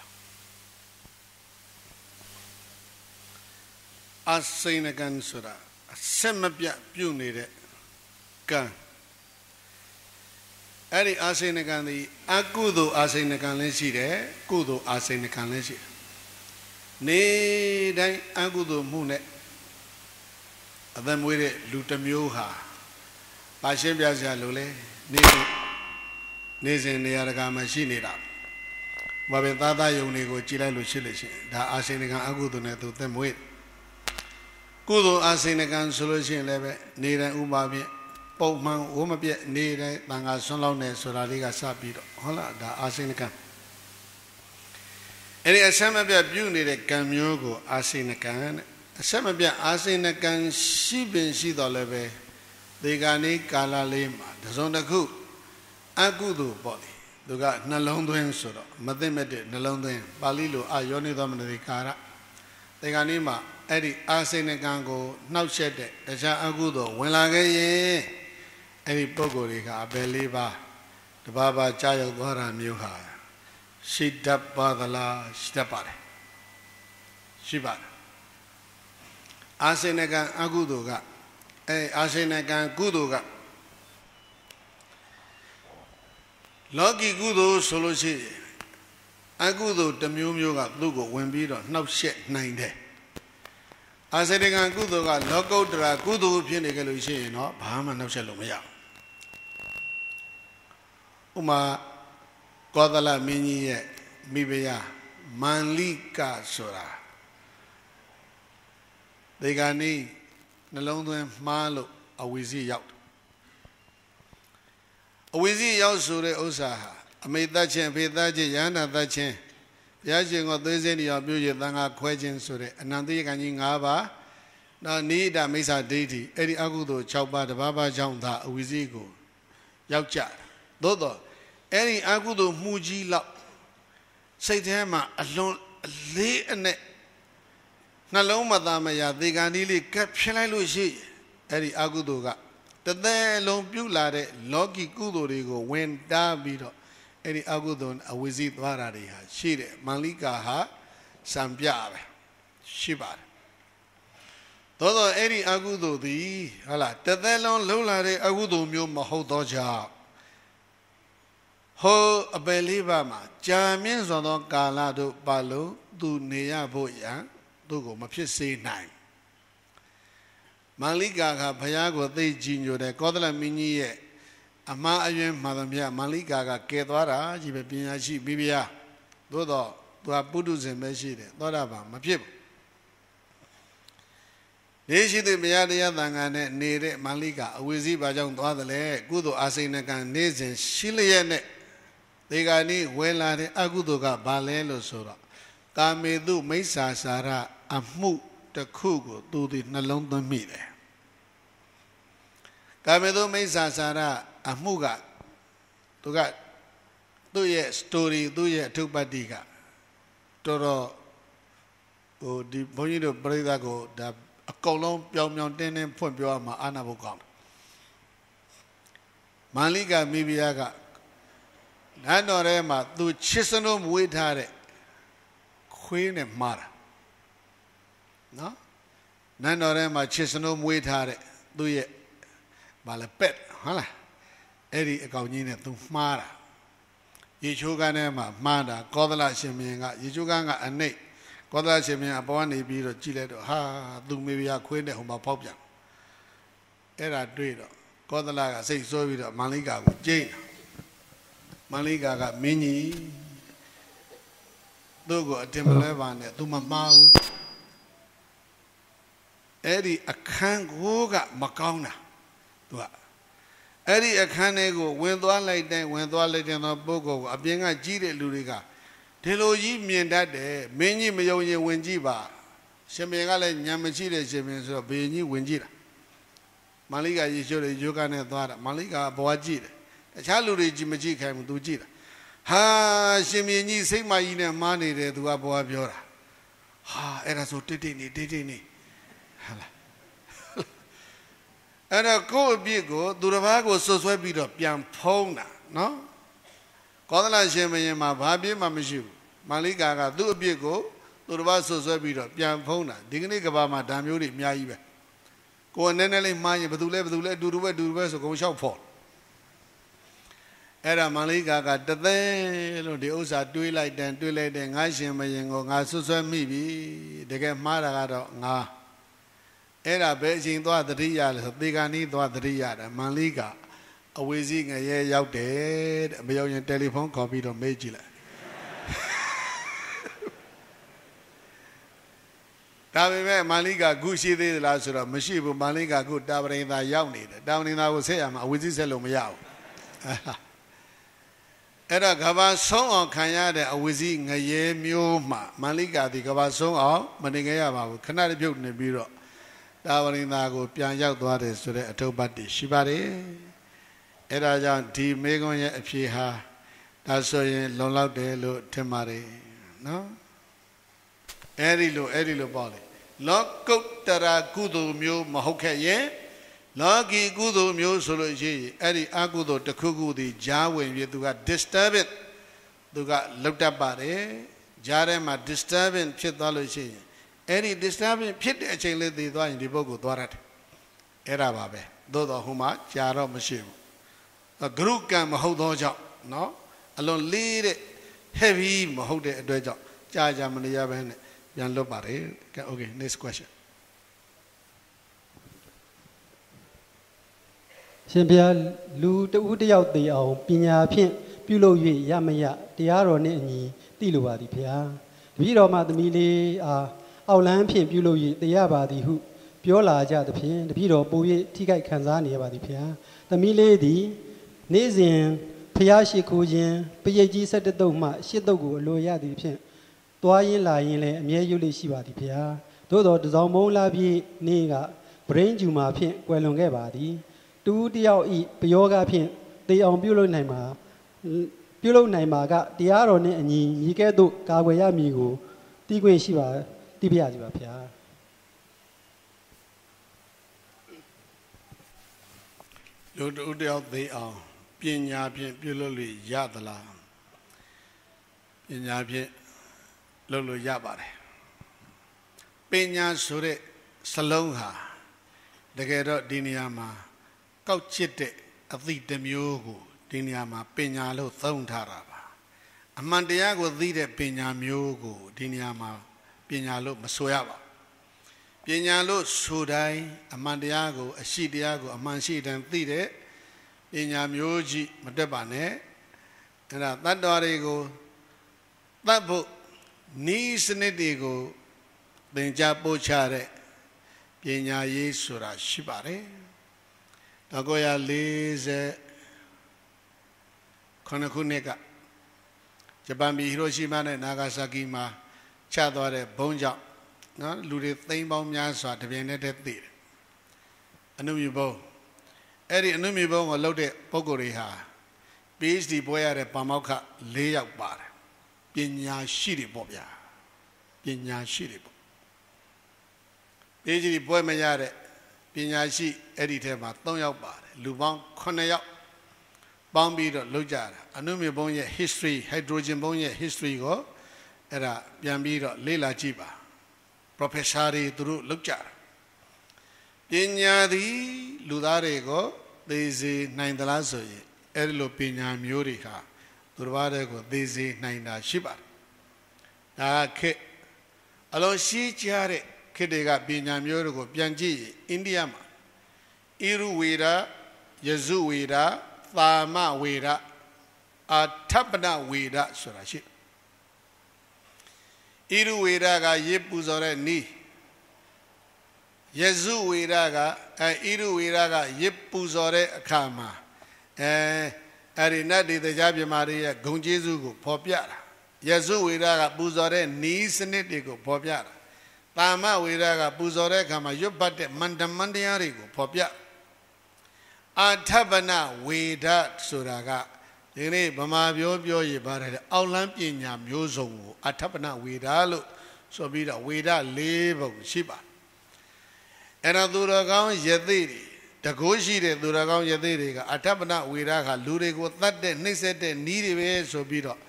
Speaker 1: အာစိနကံဆိုတာအဆက်မပြတ်ပြုနေတဲ့ကံအဲ့ဒီအာစိနကံဒီအကုသိုလ်အာစိနကံလည်းရှိတယ်ကုသိုလ်အာစိနကံလည်းရှိတယ်နေတိုင်းအကုသိုလ်မှုနဲ့အသက်မွေးတဲ့လူတစ်မျိုးဟာ ပါရှင်းပြစရာလို့လေနေနေစဉ်နေရာတကာမှာရှိနေတာဘာပဲသားသားယုံတွေကိုကြည်လိုက်လို့ရှိလို့ရှိရင်ဒါအာစိန်ကံအကုသိုလ်နဲ့သူသက်မွေးကုသိုလ်အာစိန်ကံဆိုလို့ရှိရင်လည်းပဲနေတိုင်းဥပါဖြင့်ပုံမှန်ဝမပြက်နေတိုင်းတန်ခါဆွန်းလောက်နေဆိုတာလေးကစပြီးတော့ဟုတ်လားဒါအာစိန်ကံအဲ့ဒီအဆက်မပြတ်ပြုနေတဲ့ကံမျိုးကိုအာစိန်ကံတဲ့အဆက်မပြတ်အာစိန်ကံရှိပင်ရှိတော်လည်းပဲ ဒီကနေ့ကာလလေးမှာတစုံတစ်ခုအကုသိုလ်ပေါ့လေသူကနှလုံးသွင်းဆိုတော့မသိမဲ့တဲ့နှလုံးသွင်းပါဠိလိုအာယောနိသောမနတိကာရတေခါนี้မှာအဲ့ဒီအာစိဏကံကိုနှောက်ယှက်တဲ့တခြားအကုသို့ဝင်လာခဲ့ရင်အဲ့ဒီပုံကိုယ်တွေကအပယ်လေးပါတဘာဘာကြာရောက်သွားတာမျိုးဟာရှိတတ်ပါသလားရှိတတ်ပါတယ်ရှိပါတယ်အာစိဏကံအကုသို့က အဲအာစိဏကံကုသို့ကလောကီကုသိုလ်ဆိုလို့ရှိရင်အကုသိုလ်တစ်မျိုးမျိုးကသူ့ကိုဝင်ပြီးတော့နှောက်ယှက်နိုင်တယ်အာစေတကံကုသိုလ်ကလောကုတ္တရာကုသိုလ်ဖြစ်နေကြလို့ရှိရင်တော့ဘာမှနှောက်ယှက်လို့မရဘူးဥမာကောသလမင်းကြီးရဲ့မိဖုရားမန္လိကဆိုတာဒီကနေ့ နှလုံးသွင်းမှားလို့အဝီစီရောက်အဝိဇ္ဇရောက်ဆိုတဲ့ဥစ္စာဟာအမေတတ်ခြင်းဖေတတ်ခြင်းယန္တာတတ်ခြင်းဘုရားရှင်ကသွေးစင်းတရားပြုရသံဃာခွဲခြင်းဆိုတဲ့အနန္တယကံကြီး၅ပါးနောက်နိဒာမိစ္ဆာဒိဋ္ဌိအဲ့ဒီအကုသိုလ်6ပါးတပါးပါးကြောင့်သာအဝိဇ္ဇကိုရောက်ကြသို့တော့အဲ့ဒီအကုသိုလ်မှုကြီးလောက်စိတ်ထဲမှာအလွန်အလေးအနက် နှလုံးမသားမရသေကံဒီလေးကပ်ဖြစ်လိုက်လို့ရှိအဲ့ဒီအကုသိုလ်ကတသက်လုံးပြုလာတဲ့လောကီကုသိုလ်တွေကိုဝင်တားပြီးတော့အဲ့ဒီအကုသိုလ်အဝိဇ္ဇသွားတာတွေဟာရှိတယ်မန္လိကာဟာစံပြပဲရှိပါတယ်သောသောအဲ့ဒီအကုသိုလ်သည်ဟာလားတသက်လုံးလှုပ်လာတဲ့အကုသိုလ်မျိုးမဟုတ်တော့ကြောင့်ဟောအပယ်လေးပါးမှာကြာမြင့်စွာသောကာလတို့ပါလို့သူနေရဖို့ရန် သူ့ကိုမဖြစ်စေနိုင်မန္လိကာကဘုရားကိုသိကြည်ညိုတယ်ကောသလမင်းကြီးရဲ့အမှားအယွင်းမှန်သမျှမန္လိကာကကဲသွားတာကြီးပဲပညာရှိမိဖုရားသို့တော့သူကပုထုဇဉ်ပဲရှိတယ်သောတာပန်မဖြစ်ဘူးနေရှိတဲ့ဘုရားတရားသံဃာနဲ့နေတဲ့မန္လိကအဝိဇ္ဇိဘာကြောင့်သွားတယ်လဲကုသိုလ်အာစိဏကံနေစဉ်ရှိလျက်နဲ့ဒီကနေ့ဝင်လာတဲ့အကုသိုလ်ကဘာလဲလို့ဆိုတော့ကာမေတုမိစ္ဆာစာရ အမှုတစ်ခုကိုသူဒီနှလုံးသွင်းမိတယ်ကာမေတုမိစ္ဆာစာရအမှုကသူကသူ့ရဲ့ story သူ့ရဲ့အထုပ္ပတ္တိကတော်တော်ဟိုဒီဘုန်းကြီးတို့ပြိဿကိုဒါအကုန်လုံးပြောင်ပြောင်တင်းတင်းဖွင့်ပြောရမှာအာနာဘုကောင်းတယ်မန္လိကမိဖုရားကနန်းတော်ထဲမှာသူချစ်စနိုးမွေးထားတဲ့ခွေးနဲ့မှားတာ နော်နန်းတော်ထဲမှာချစ်စနိုးမွေးထားတဲ့သူ့ရဲ့ဘာလဲပက်ဟုတ်လားအဲ့ဒီအကောင်ကြီးနဲ့သူမှားတာရေချိုးကန်းထဲမှာမှားတာကောသလရှင်မင်းကရေချိုးကန်းကအနှိတ်ကောသလရှင်မင်းအပေါ်ကနေပြီးတော့ကြည့်လိုက်တော့ဟာသူမေဘီယာခွေးနဲ့ဟိုမှာပေါက်ပြန်အဲ့ဒါတွေ့တော့ကောသလကစိတ်ဆိုးပြီးတော့မန္လိကာကိုကျိန်းမန္လိကာကမင်းကြီးသူ့ကိုအတင်မလဲပါနဲ့သူမမှားဘူး အဲ့ဒီအခန်းကိုကမကောင်းတာသူကအဲ့ဒီအခန်းထဲကိုဝင်သွားလိုက်တိုင်းဝင်သွားလိုက်တဲ့ပုဂ္ဂိုလ်ကိုအပြင်ကကြီးတဲ့လူတွေကဒီလိုကြီးမြင်တတ်တယ်မင်းကြီးမယုံရင်ဝင်ကြည့်ပါရှင်မင်းကလည်းညံမရှိတဲ့ရှင်မင်းဆိုတော့ဘေရင်ကြီးဝင်ကြည့်တာမန္လိကရေချိုးတယ်ယောဂနဲ့သွားတာမန္လိကဘဝကြည့်တယ်တခြားလူတွေကြည့်မကြည့်ခိုင်းဘူးသူကြည့်တာဟာရှင်မင်းကြီးစိတ်မကြီးနဲ့မားနေတယ်သူကဘဝပြောတာဟာအဲ့ဒါဆိုတိတ်တိတ်နေတိတ်တိတ်နေ ဟာလားအဲ့တော့ကိုယ့်အပြစ်ကိုသူတစ်ပါးကိုဆွဆွဲပြီးတော့ပြန်ဖုံးတာနော်ကောသလရှင်မင်းမှာဘာပြစ်မှမရှိဘူးမာလိကာကသူ့အပြစ်ကိုသူတစ်ပါးဆွဆွဲပြီးတော့ပြန်ဖုံးတာဒီကနေ့ကဘာမှာဓာမျိုးတွေအများကြီးပဲကိုယ်နည်းနည်းလေးမှားရင်ဘယ်သူလဲဘယ်သူလဲအတူတူပဲအတူတူပဲဆိုကိုယ်လျှောက်ဖို့အဲ့ဒါမာလိကာကတသေးလို့ဒီဥစ္စာတွေးလိုက်တယ်တွေးလိုက်တယ်ငါရှင်မင်းကိုငါဆွဆွဲမိပြီတကယ်မှားတာကတော့ငါ အဲ့ဒါပဲအချိန်သွားတတိယလဲဆိုသေကနီးသွားတတိယတာမန္လိကအဝေစီငရဲရောက်တယ်တဲ့မရောက်ရင်တယ်လီဖုန်းခေါ်ပြီးတော့မေးကြည့်လိုက်ဒါပေမဲ့မန္လိကခုရှိသေးသလားဆိုတော့မရှိဘူးမန္လိကခုတာပရိန်သာရောက်နေတယ်တာပရိန်သာကိုဆက်ရမှာအဝေစီဆက်လို့မရဘူးအဲ့တော့ကဘာဆုံးအောင်ခံရတဲ့အဝေစီငရဲမျိုးမှမန္လိကဒီကဘာဆုံးအောင်မနေခဲ့ရပါဘူးခဏတပြုတ်နေပြီးတော့ တာဝရိန္ဒာကိုပြန်ရောက်သွားတယ်ဆိုတဲ့အထုပ်ပတ်တည်ရှိပါတယ်အဲ့ဒါကြောင့်ဒီမေကွန်ရဲ့အဖြေဟာတဒါဆိုရင် လုံလောက်တယ်လို့ထင်ပါတယ်နော်အဲ့ဒီလိုအဲ့ဒီလိုပေါ့လေလောကုတ္တရာကုသိုလ်မျိုးမဟုတ်ခဲ့ရင်လောကီကုသိုလ်မျိုးဆိုလို့ရှိရင်အဲ့ဒီအကုသိုလ်တစ်ခုခုဒီဂျားဝင်ပြီးသူက disturbance သူကလောက်တတ်ပါတယ်ဂျားထဲမှာ disturbance ဖြစ်သွားလို့ရှိရင် အဲ့ဒီ disturbance ဖြစ်တဲ့အချိန်လေးသိသွားရင်ဒီပုဂ္ဂိုလ်သွားရတယ်အဲ့ဒါပါပဲသို့တော်ဟိုမှာကြာတော့မရှိဘူးဂရုကံမဟုတ်သောကြောင့်နော်အလွန်လေးတဲ့ heavy မဟုတ်တဲ့အတွက်ကြောင့်ကြာကြာမနေရဘဲနဲ့ပြန်လွတ်ပါတယ်ကဲ okay next question
Speaker 2: ရှင်ဘုရားလူတဦးတယောက်တည်အောင်ပညာဖြင့်ပြုလုပ်၍ရမရတရားတော်နှင့်အညီသိလိုပါသည်ဘုရားတပည့်တော်မှသမီးလေးအား အောက်လန်းဖြင့်ပြုလုပ်၍တရားပါသည်ဟု ပြောလာကြသဖြင့်တပည့်တော်ပို၍ထိခိုက်ခံစားနေရပါသည်ဘုရားသမီးလေးသည်နေ့စဉ်ဖျားရှိခိုးခြင်းပရိတ်ကြီး၁၇တုပ်မှ၈တုပ်ကိုအလိုရသည်ဖြင့်သွားရင်လာရင်လည်းအမြဲရွတ်လိရှိပါသည်ဘုရားသို့တော်တစောင်းမုံလာပြီးနေ့ကဗရင်းဂျူမာဖြင့်ကွယ်လွန်ခဲ့ပါသည်တူတယောက်ဤပယောဂဖြင့်တေအောင်ပြုလုပ်နိုင်မှာပြုလုပ်နိုင်မှာကတရားတော်နှင့်အညီမိကဲ့သို့ကာကွယ်ရမည်ကိုတည်ခွင့်ရှိပါ တည်ပြရစီပါဗျာ
Speaker 1: လူတဦးတယောက်သိအောင်ပညာဖြင့်ပြုလုပ်လို့ရသလားပညာဖြင့်လုပ်လို့ရပါတယ်ပညာဆိုတဲ့စလုံးဟာတကယ်တော့ဒီနေရာမှာကောက်ချစ်တဲ့အသည့်တစ်မျိုးကိုဒီနေရာမှာပညာလို့သုံးထားတာပါအမှန်တရားကိုသိတဲ့ပညာမျိုးကိုဒီနေရာမှာ ပညာလို့မဆိုရပါဘူးပညာလို့ဆိုတိုင်းအမှန်တရားကို အရှိတရားကို အမှန်ရှိတိုင်းသိတဲ့ပညာမျိုးကြီးမတက်ပါနဲ့အဲ့ဒါတတ္တဝါတွေကိုတတ်ဖို့ဤစနစ်တွေကိုသင်ကြားပို့ချတဲ့ပညာရေးဆိုတာရှိပါတယ်1940ခုနှစ်ကဂျပန်ပြည်ဟီရိုရှီမာနဲ့နာဂါဆာကီမှာ ချသွားတဲ့ဘုံကြောင့်နော်လူတွေသိန်းပေါင်းများစွာတပြိုင်တည်းတည်တယ်အနုမြဘုံအဲ့ဒီအနုမြဘုံကိုလှုပ်တဲ့ပုံကိုယ်တွေဟာ PhD ပွဲရတဲ့ပါမောက္ခ၄ယောက်ပါတယ်ပညာရှိတွေပေါ့ဗျာပညာရှိတွေပေါ့ PhD ပွဲမရတဲ့ပညာရှိအဲ့ဒီထဲမှာ၃ယောက်ပါတယ်လူပေါင်း9ယောက်ပေါင်းပြီးတော့လုပ်ကြတာအနုမြဘုံရဲ့ history hydrogen ဘုံရဲ့ history ကို အဲ့ဒါပြန်ပြီးတော့လေ့လာကြည့်ပါ professor တွေသူတို့လုပ်ကြတာပညာသည်လူသားတွေကိုသိစေနိုင်သလားဆိုရင်အဲ့ဒီလိုပညာမျိုးတွေဟာသူတစ်ပါးတည်းကိုသိစေနိုင်တာရှိပါတယ်ဒါကခေတ်အလိုရှိကြတဲ့ခေတ်တွေကပညာမျိုးတွေကိုပြန်ကြည့်ရင်အိန္ဒိယမှာဣရုဝေဒယဇုဝေဒသာမဝေဒအာထပနဝေဒဆိုတာရှိ ဣရုဝေဒကရေပူဇော်တဲ့နီးယဇုဝေဒကအဲဣရုဝေဒကရေပူဇော်တဲ့အခါမှာအဲအဲ့ဒီနတ်ဒီတရားပြမာတွေရဲ့ဂုံကျေးဇူးကိုဖော်ပြတာယဇုဝေဒကပူဇော်တဲ့နီးစနစ်တွေကိုဖော်ပြတာတာမဝေဒကပူဇော်တဲ့အခါမှာရွတ်ပတ်တဲ့မန္တမန္တရားတွေကိုဖော်ပြအာထပနဝေဒဆိုတာက ဒီနေ့ဗမာပြောပြောရပါတယ်အောက်လန်းပညာမျိုးစုံကိုအာထပနဝေဒလို့ဆိုပြီးတော့ဝေဒ၄ပုံရှိပါအဲ့တော့သူတော်ကောင်းယသိတွေတကိုးရှိတဲ့သူတော်ကောင်းယသိတွေကအထပနဝေဒကလူတွေကိုတတ်တဲ့နှိမ့်ဆက်တဲ့နီးတွေပဲဆိုပြီးတော့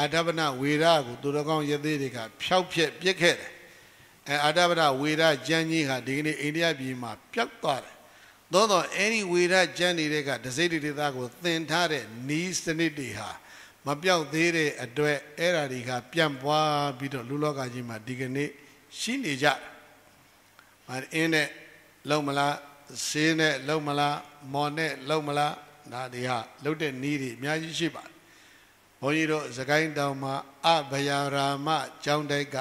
Speaker 1: အာထပနဝေဒကိုသူတော်ကောင်းယသိတွေကဖျောက်ဖျက်ပြစ်ခဲ့တယ်အဲအာထပနဝေဒကျမ်းကြီးဟာဒီကနေ့အိန္ဒိယပြည်မှာပျောက်သွားတယ် သို့တော့အဲ့ဒီဝေဒကျမ်းတွေကဒစိတ္တိသားကိုသင်ထားတဲ့နီးစနစ်တွေဟာမပြောက်သေးတဲ့အတွက်အဲ့ဓာတွေကပြန့်ပွားပြီးတော့လူလောကကြီးမှာဒီကနေ့ရှိနေကြတယ်။အဲအင်းနဲ့လုံမလားဈေးနဲ့လုံမလားမော်နဲ့လုံမလားဒါတွေဟာလုတ်တဲ့နီးတွေအများကြီးရှိပါတယ်။ဘုန်းကြီးတို့သခိုင်းတောင်မှာအဘယာရာမကျောင်းတိုက်က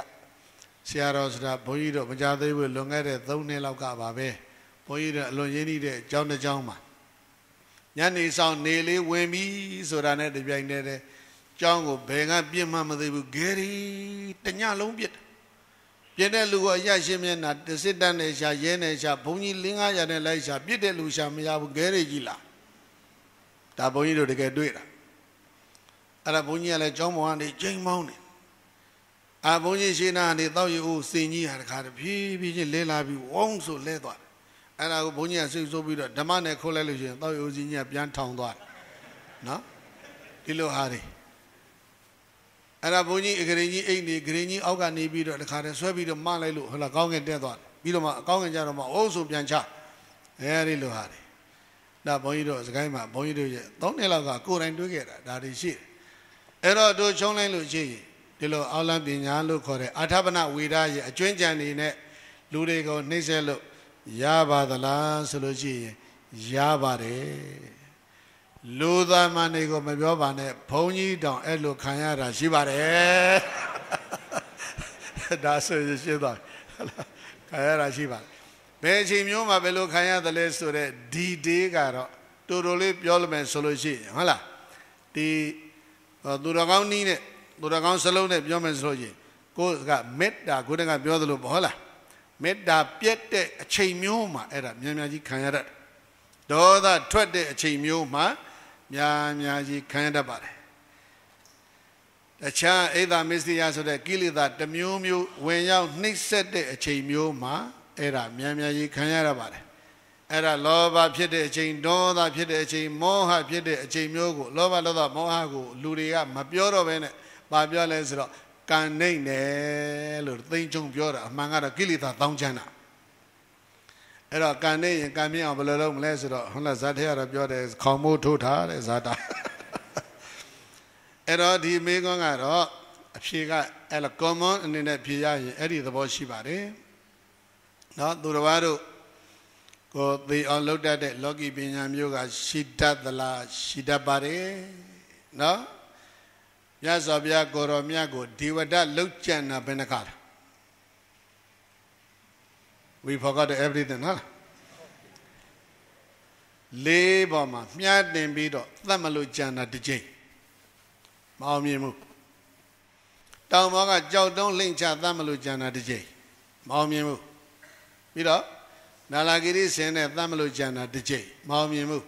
Speaker 1: ဆရာတော်ဆိုတာဘုန်းကြီးတို့မကြသေးဘူးလွန်ခဲ့တဲ့3နှစ်လောက်ကပါပဲ။ ဘုန်းကြီးတို့အလွန်ရင်းနှီးတဲ့အကြောင်းတစ်ကြောင်းမှာညနေဆောင်နေလေးဝင်ပြီဆိုတာနဲ့တပြိုင်တည်းတည်းကျောင်းကိုဘယ်ကပြစ်မှမသိဘူးဂေရီတညလုံးပြစ်ပြစ်တဲ့လူကအရရှင်းမျက်နှာတစစ်တန်းနဲ့ရှာရဲနဲ့ရှာဘုန်းကြီးလင်းကားရနဲ့လိုက်ရှာပြစ်တဲ့လူရှာမရဘူးဂေရီကြီးလားဒါဘုန်းကြီးတို့တကယ်တွေ့တာအဲ့ဒါဘုန်းကြီးကလည်းကျောင်းပေါ်ကနေကျိန်မောင်းနေအာဘုန်းကြီးရှင်းနာနေတောက်ရဦးစင်ကြီးဟာတခါတဖြည်းဖြည်းချင်းလဲလာပြီးဝုန်းဆိုလဲသွားတယ် အဲ့ဒါကိုဘုန်းကြီးကစိတ်ဆိုးပြီးတော့ဓမ္မနဲ့ခိုးလိုက်လို့ရှိရင်တောက်ရဦးစင်ကြီးကပြန်ထောင်သွားတယ်နော်ဒီလိုဟာတွေအဲ့ဒါဘုန်းကြီးအကရင်ကြီးအိတ်နေဂရင်ကြီးအောက်ကနေပြီးတော့တခါတည်းဆွဲပြီးတော့မလိုက်လို့ဟလာကောင်းကင်တက်သွားတယ်ပြီးတော့မှအကောင်းကင်ကြတော့မှအုပ်ဆိုပြန်ချအဲဒီလိုဟာတွေဒါဘုန်းကြီးတို့စကိုင်းမှာဘုန်းကြီးတို့ရဲ့၃နှစ်လောက်ကကိုယ်တိုင်တွေးခဲ့တာဒါတွေရှိတယ်အဲ့တော့တို့ချုံးလိုက်လို့ရှိရင်ဒီလိုအောက်လံပညာလို့ခေါ်တဲ့အာထပနဝေဒရဲ့အကျွင်းကြံနေနဲ့လူတွေကိုနှိမ့်ဆက်လို့ ရပါသလားဆိုလို့ရှိရင်ရပါတယ်လူသားမနေကိုမပြောပါနဲ့ဘုန်းကြီးတောင်အဲ့လိုခံရတာရှိပါတယ်ဒါဆိုရင်ရှင်းသွားခံရတာရှိပါတယ်ဘယ်အချိန်မျိုးမှာဘယ်လိုခံရတယ်လဲဆိုတော့ဒီဒေးကတော့တူတူလေးပြောလို့မယ်ဆိုလို့ရှိရင်ဟုတ်လားဒီသူတော်ကောင်းနီးနဲ့သူတော်ကောင်းစလုံးနဲ့ပြောမယ်ဆိုလို့ရှိရင်ကိုယ်ကမေတ္တာကိုယ်တကပြောသလိုပေါ့ဟုတ်လား မေတ္တာပြည့်တဲ့အချိန်မျိုးမှာအဲ့ဒါမြန်မြန်ကြီးခံရတတ်ဒေါသထွက်တဲ့အချိန်မျိုးမှာများများကြီးခံရတတ်ပါတယ်တခြားအိဒါမစ္စရိယဆိုတဲ့ကိလေသာတစ်မျိုးမျိုးဝင်ရောက်နှိပ်စက်တဲ့အချိန်မျိုးမှာအဲ့ဒါမြန်မြန်ကြီးခံရရပါတယ်အဲ့ဒါလောဘဖြစ်တဲ့အချိန်ဒေါသဖြစ်တဲ့အချိန်မောဟဖြစ်တဲ့အချိန်မျိုးကိုလောဘဒေါသမောဟကိုလူတွေကမပြောတော့ဘဲနဲ့ဘာပြောလဲဆိုတော့ ကံနှိမ့်တယ်လို့သိမ့်ချုံပြောတာအမှန်ကတော့ကိလေသာတောင်းချမ်းတာအဲ့တော့ကံနှိမ့်ရင်ကံမြင့်အောင်ဘယ်လိုလုပ်မလဲဆိုတော့ဟုတ်လားဇာတ်ထဲကတော့ပြောတယ်ခေါင်မိုးထိုးထားတဲ့ဇာတာအဲ့တော့ဒီမေကွန်းကတော့အဖြေကအဲ့လို common အနေနဲ့ဖြေရရင်အဲ့ဒီသဘောရှိပါတယ်နော်သူတော်ဘာတို့ကိုသိအောင်လုပ်တတ်တဲ့လောကီပညာမျိုးကရှိတတ်သလားရှိတတ်ပါတယ်နော် မြတ်စွာဘုရားကိုရောမြတ်ကိုဒီဝဒလုတ်ကြံတာဘယ်နှခါလဲ we forgot everything နော်လေးပေါ်မှာမြတ်တင်ပြီးတော့သတ်မလို့ကြံတာတစ်ချိန်မအောင်မြင်ဘူးတောင်ဘောကကြောက်တုံးလိမ့်ချသတ်မလို့ကြံတာတစ်ချိန်မအောင်မြင်ဘူးပြီးတော့နာလာဂိရိဆင်းနဲ့သတ်မလို့ကြံတာတစ်ချိန်မအောင်မြင်ဘူး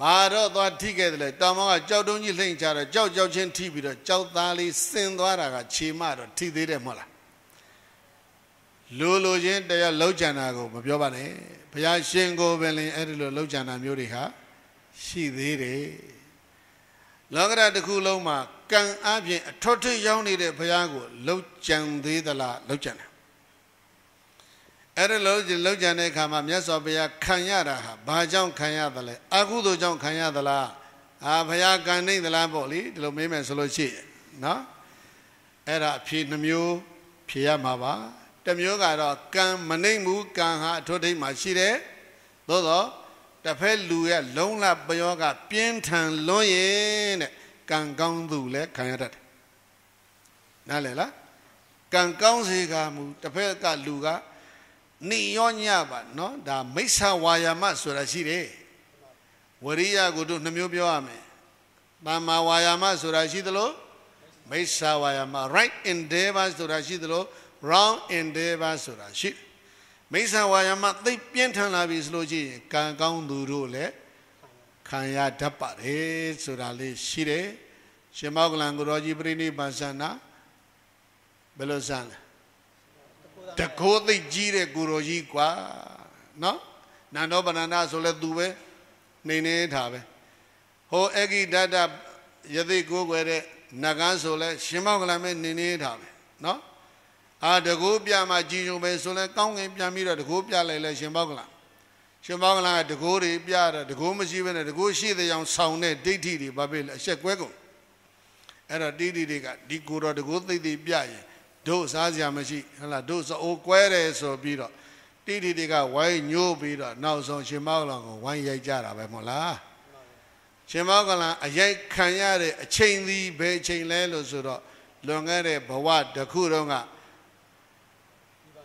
Speaker 1: ဘာတော့သွားထိခဲ့တယ်လေတောင်မောကကြောက်တုံးကြီးလှိမ့်ချတော့ကြောက်ကြောက်ချင်းထိပြီးတော့ကြောက်သားလေးဆင်းသွားတာကခြေမတော့ထိသေးတယ်မဟုတ်လားလိုလိုချင်းတရားလှုပ်ကြံတာကိုမပြောပါနဲ့ဘုရားရှင်ကိုပင်လင်အဲ့ဒီလိုလှုပ်ကြံတာမျိုးတွေဟာရှိသေးတယ်လောကရတစ်ခုလုံးမှာကံအပြင်အထွတ်ထွတ်ရောက်နေတဲ့ဘုရားကိုလှုပ်ကြံသေးသလားလှုပ်ကြံတယ် အဲ့ဒါလို့လောက်ကြတဲ့အခါမှာမြတ်စွာဘုရားခံရတာဟာဘာကြောင့်ခံရသလဲအကုသိုလ်ကြောင့်ခံရသလားအာဘုရားကံနေသလားပေါ့လေဒီလိုမေးမယ်ဆိုလို့ရှိရင်နော်အဲ့ဒါအဖြေနှမျိုးဖြေရမှာပါတစ်မျိုးကတော့ကံမနှိမ့်ဘူးကံဟာအထွတ်ထိပ်မှာရှိတယ်သို့တော့တစ်ဖက်လူရဲ့လုံလပယောကပြင်းထန်လွန်းရင်တဲ့ကံကောင်းသူလည်းခံရတတ်တယ်နားလည်လားကံကောင်းစေကမူတစ်ဖက်ကလူက နေရောညပါနော်ဒါမိစ္ဆာဝါယာမဆိုတာရှိတယ်ဝရိယကိုတို့နှမျိုးပြောရမယ်တမ္မာဝါယာမဆိုတာရှိသလိုမိစ္ဆာဝါယာမ right endeavor ဆိုတာရှိသလို wrong endeavor ဆိုတာရှိမိစ္ဆာဝါယာမသိပြင်းထန်လာပြီဆိုလို့ရှိရင်ကံကောင်းသူတို့လည်းခံရတတ်ပါတယ်ဆိုတာလေးရှိတယ်ရှင်မောကလံကိုရောကြီးပြိဋိဘာသနာဘယ်လိုစမ်းလဲ တကိုးသိကြီးတဲ့ကိုရောကြီးกว่าနော်နန္ဒောပဏ္ဏဆိုလဲသူပဲနေနေထားပဲဟိုအဂိဒတယသိကိုးကွယ်တဲ့နဂန်းဆိုလဲရှင်မောကလံပဲနေနေထားပဲနော်အာတကိုးပြမှာကြည်ညိုပဲဆိုလဲကောင်းငင်ပြန်ပြီးတော့တကိုးပြလိုက်လဲရှင်မောကလံရှင်မောကလံကတကိုးတွေပြတော့တကိုးမရှိဘဲနဲ့တကိုးရှိတဲ့ကြောင်ဆောင်တဲ့ဒိဋ္ဌိတွေဘာဖြစ်လဲအဆက်ကွဲကုန်အဲ့တော့တိတိတွေကဒီကိုတော့တကိုးသိသိပြရင် တို့စားစရာမရှိဟလားတို့စအိုကွဲတယ်ဆိုပြီးတော့တိတိတွေကဝိုင်းညိုးပြီးတော့နောက်ဆုံးရှင်မောကလံကိုဝိုင်းရိုက်ကြတာပဲမဟုတ်လားရှင်မောကလံအရိုက်ခံရတဲ့အချိန်ဒီဘယ်အချိန်လဲလို့ဆိုတော့လွန်ခဲ့တဲ့ဘဝတစ်ခုတုန်းက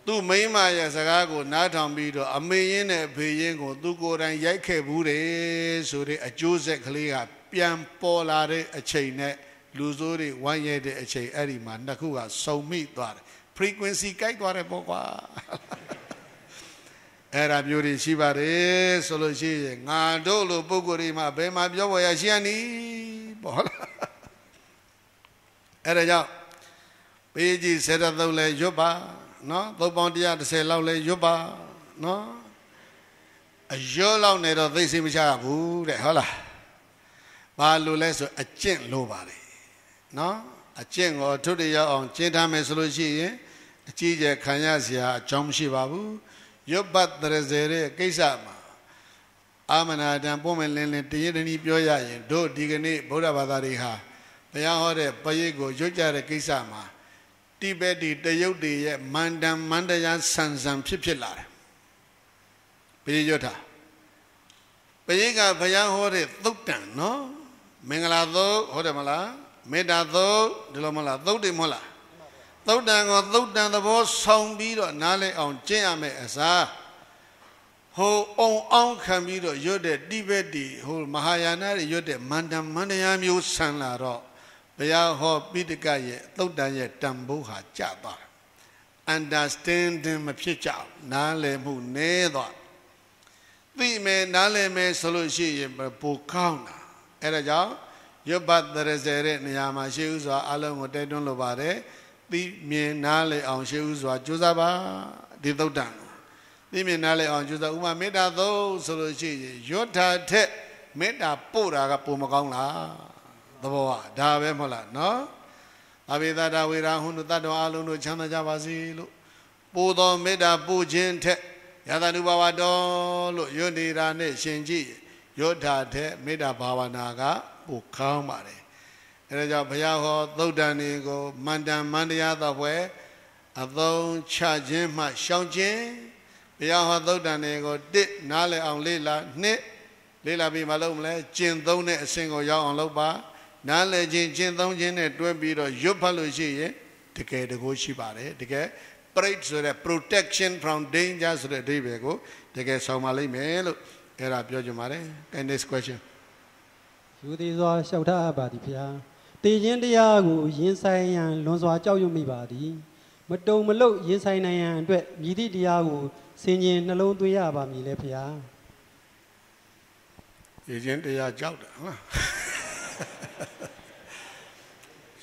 Speaker 1: သူ့မိန်းမရဲ့စကားကိုနားထောင်ပြီးတော့အမေရင်းနဲ့ဖေရင်းကို သူကိုယ်တိုင်ရိုက်ခဲ့ဘူးတယ်ဆိုတဲ့အကျိုးဆက်ကလေးကပြန်ပေါ်လာတဲ့အချိန်နဲ့ လူဆိုးတွေဝိုင်းရဲတဲ့အချိန်အဲ့ဒီမှာနှစ်ခုကစုံမိသွားတယ် frequency ကြိုက်သွားတယ်ပေါ့ကွာအဲ့ဒါမျိုးတွေရှိပါတယ်ဆိုလို့ရှိရင်ငါတို့လိုပုဂ္ဂိုလ်တွေမှာဘယ်မှာပြောပေါ်ရရှိရနီးပေါ့လားအဲ့ဒါကြောင့်ပေကြီးဆယ်သုံးလဲရွတ်ပါနော်သုံးပေါင်း130လောက်လဲရွတ်ပါနော်အရွတ်လောက်နေတော့သိစိတ်မချရဘူးတဲ့ဟုတ်လားဘာလို့လဲဆိုအကျင့်လိုပါလေ နော်အကျင့်ကိုထုတရအောင်ကျင့်ထားမယ်ဆိုလို့ရှိရင်အကြီးကျယ်ခံရစရာအကြောင်းမရှိပါဘူးရွတ်ပတ်တရဇေရဲ့ကိစ္စမှာအာမနာတံပုံမဲ့လင်းလင်းတရေတနီပြောရရင်တို့ဒီကနေ့ဗုဒ္ဓဘာသာတွေဟာဘုရားဟောတဲ့ပရိတ်ကိုရွတ်ကြတဲ့ကိစ္စမှာတိဘက်ဒီတရုတ်တွေရဲ့မန္တန်မန္တရာဆန်ဆန်ဖြစ်ဖြစ်လာတယ်ပရိရွတ်တာပရိကဘုရားဟောတဲ့သုတ်တန်နော်မင်္ဂလာသုတ်ဟုတ်တယ်မလား မေတ္တာသုတ်ဒီလိုမလားသုတ်တယ်မဟုတ်လားသုတ်တန်ကိုသုတ်တန်သဘောဆောင်ပြီးတော့နားလည်အောင်ကျင့်ရမယ်အစားဟိုအုံအောင်ခံပြီးတော့ရွတ်တဲ့တိဘက်ဒီဟိုမဟာယာနတွေရွတ်တဲ့မန္တန်မန္တရာမျိုးဆန်လာတော့ဘုရားဟောပိဋကရဲ့သုတ်တန်ရဲ့တန်ဖိုးဟာကျသွားတယ် understanding မဖြစ်ကြဘူးနားလည်မှုနည်းသွားသိမယ်နားလည်မယ်ဆိုလို့ရှိရင်ပိုကောင်းတာအဲဒါကြောင့် ရွတ်ပတ်တရစေတဲ့နေရာမှာရှေးဥစွာအလုံးကိုတိုက်တွန်းလိုပါတယ်သိမြင်နားလည်အောင်ရှေးဥစွာကြိုးစားပါဒီသုတ်တန်ကိုသိမြင်နားလည်အောင်ကြိုးစားဥမာမေတ္တာသုံးဆိုလို့ရှိရင်ရွတ်တာထက်မေတ္တာပို့တာကပိုမကောင်းလားသဘောကဒါပဲမဟုတ်လားနော်အဘိဓာတဝေရာဟုနုတတ္တဝအလုံးတို့ချမ်းသာကြပါစေလို့ပို့တော်မေတ္တာပို့ခြင်းထက်ယသနုဘဝတော်လို့ရွတ်နေတာနဲ့ရှင်ကြည့်ရွတ်တာထက်မေတ္တာဘာဝနာက ပိုကောင်းပါတယ်အဲဒါကြောင့်ဘုရားဟောသုတ်တန်တွေကိုမန္တန်မန္တရားတော်ပွဲအသုံးချခြင်းမှရှောင်ခြင်းဘုရားဟောသုတ်တန်တွေကိုတစ်နားလည်အောင်လေ့လာနှစ်လေ့လာပြီးမလုပ်မလဲကျင့်သုံးတဲ့အဆင့်ကိုရောက်အောင်လုပ်ပါနားလည်ခြင်းကျင့်သုံးခြင်းနဲ့တွဲပြီးတော့ရွတ်ဖတ်လို့ရှိရင်တကယ်တကိုးရှိပါတယ်တကယ် pride ဆိုတဲ့ protection from danger ဆိုတဲ့အဓိပ္ပာယ်ကိုတကယ်ဆောင်ပါလိမ့်မယ်လို့အဲ့ဒါပြောချင်ပါတယ် next question
Speaker 2: ယူသည်စွာလျှောက်ထားပါသည်ဖျားတည်ခြင်းတရားကိုရင်ဆိုင်ရန်လွန်စွာကြောက်ရွံ့မိပါသည် မတုံမလုတ်ရင်ဆိုင်နိုင်ရန်အတွက်မြည်သည့်တရားကိုစင်ကျင်နှလုံးသွင်းရပါမည်လေဖျား
Speaker 1: ဒီချင်းတရားကြောက်တယ်ဟုတ်လား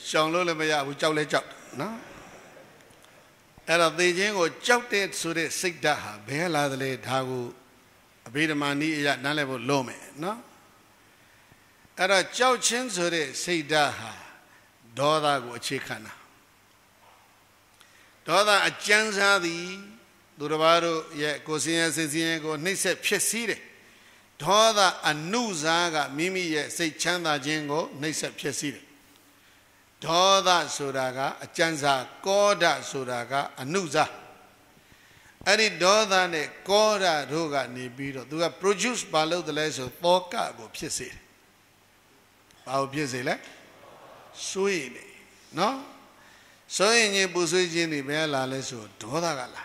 Speaker 1: ရှောင်လို့လည်းမရဘူးကြောက်လည်းကြောက်တယ်နော်အဲ့တော့သေခြင်းကိုကြောက်တဲ့ဆိုတဲ့စိတ်ဓာတ်ဟာဘယ်လာသလဲဒါကိုအဘိဓမ္မာနည်းအရနားလည်ဖို့လုံးမယ်နော် အဲ့တော့ကြောက်ခြင်းဆိုတဲ့စိတ်ဓာတ်ဟာဒေါသကိုအခြေခံတာဒေါသအကျဉ်းစားသည်သူတစ်ပါးတို့ရဲ့ကိုယ်စင်ရဲ့စိတ်စင်ရဲ့ကိုနှိမ့်ဆက်ဖြစ်စည်းတယ်ဒေါသအနုစားကမိမိရဲ့စိတ်ချမ်းသာခြင်းကိုနှိမ့်ဆက်ဖြစ်စည်းတယ်ဒေါသဆိုတာကအကျဉ်းစားကောဒဆိုတာကအနုစားအဲ့ဒီဒေါသနဲ့ကောဒတို့ကနေပြီးတော့သူက produce ဘာလုပ်တယ်လဲဆိုသောကကိုဖြစ်စေတယ် ဘာကိုဖြစ်စေလဲစွေးနေနော်စွေးရင်ပူဆွေးခြင်းတွေဘယ်လာလဲဆိုဒေါသကလာတာ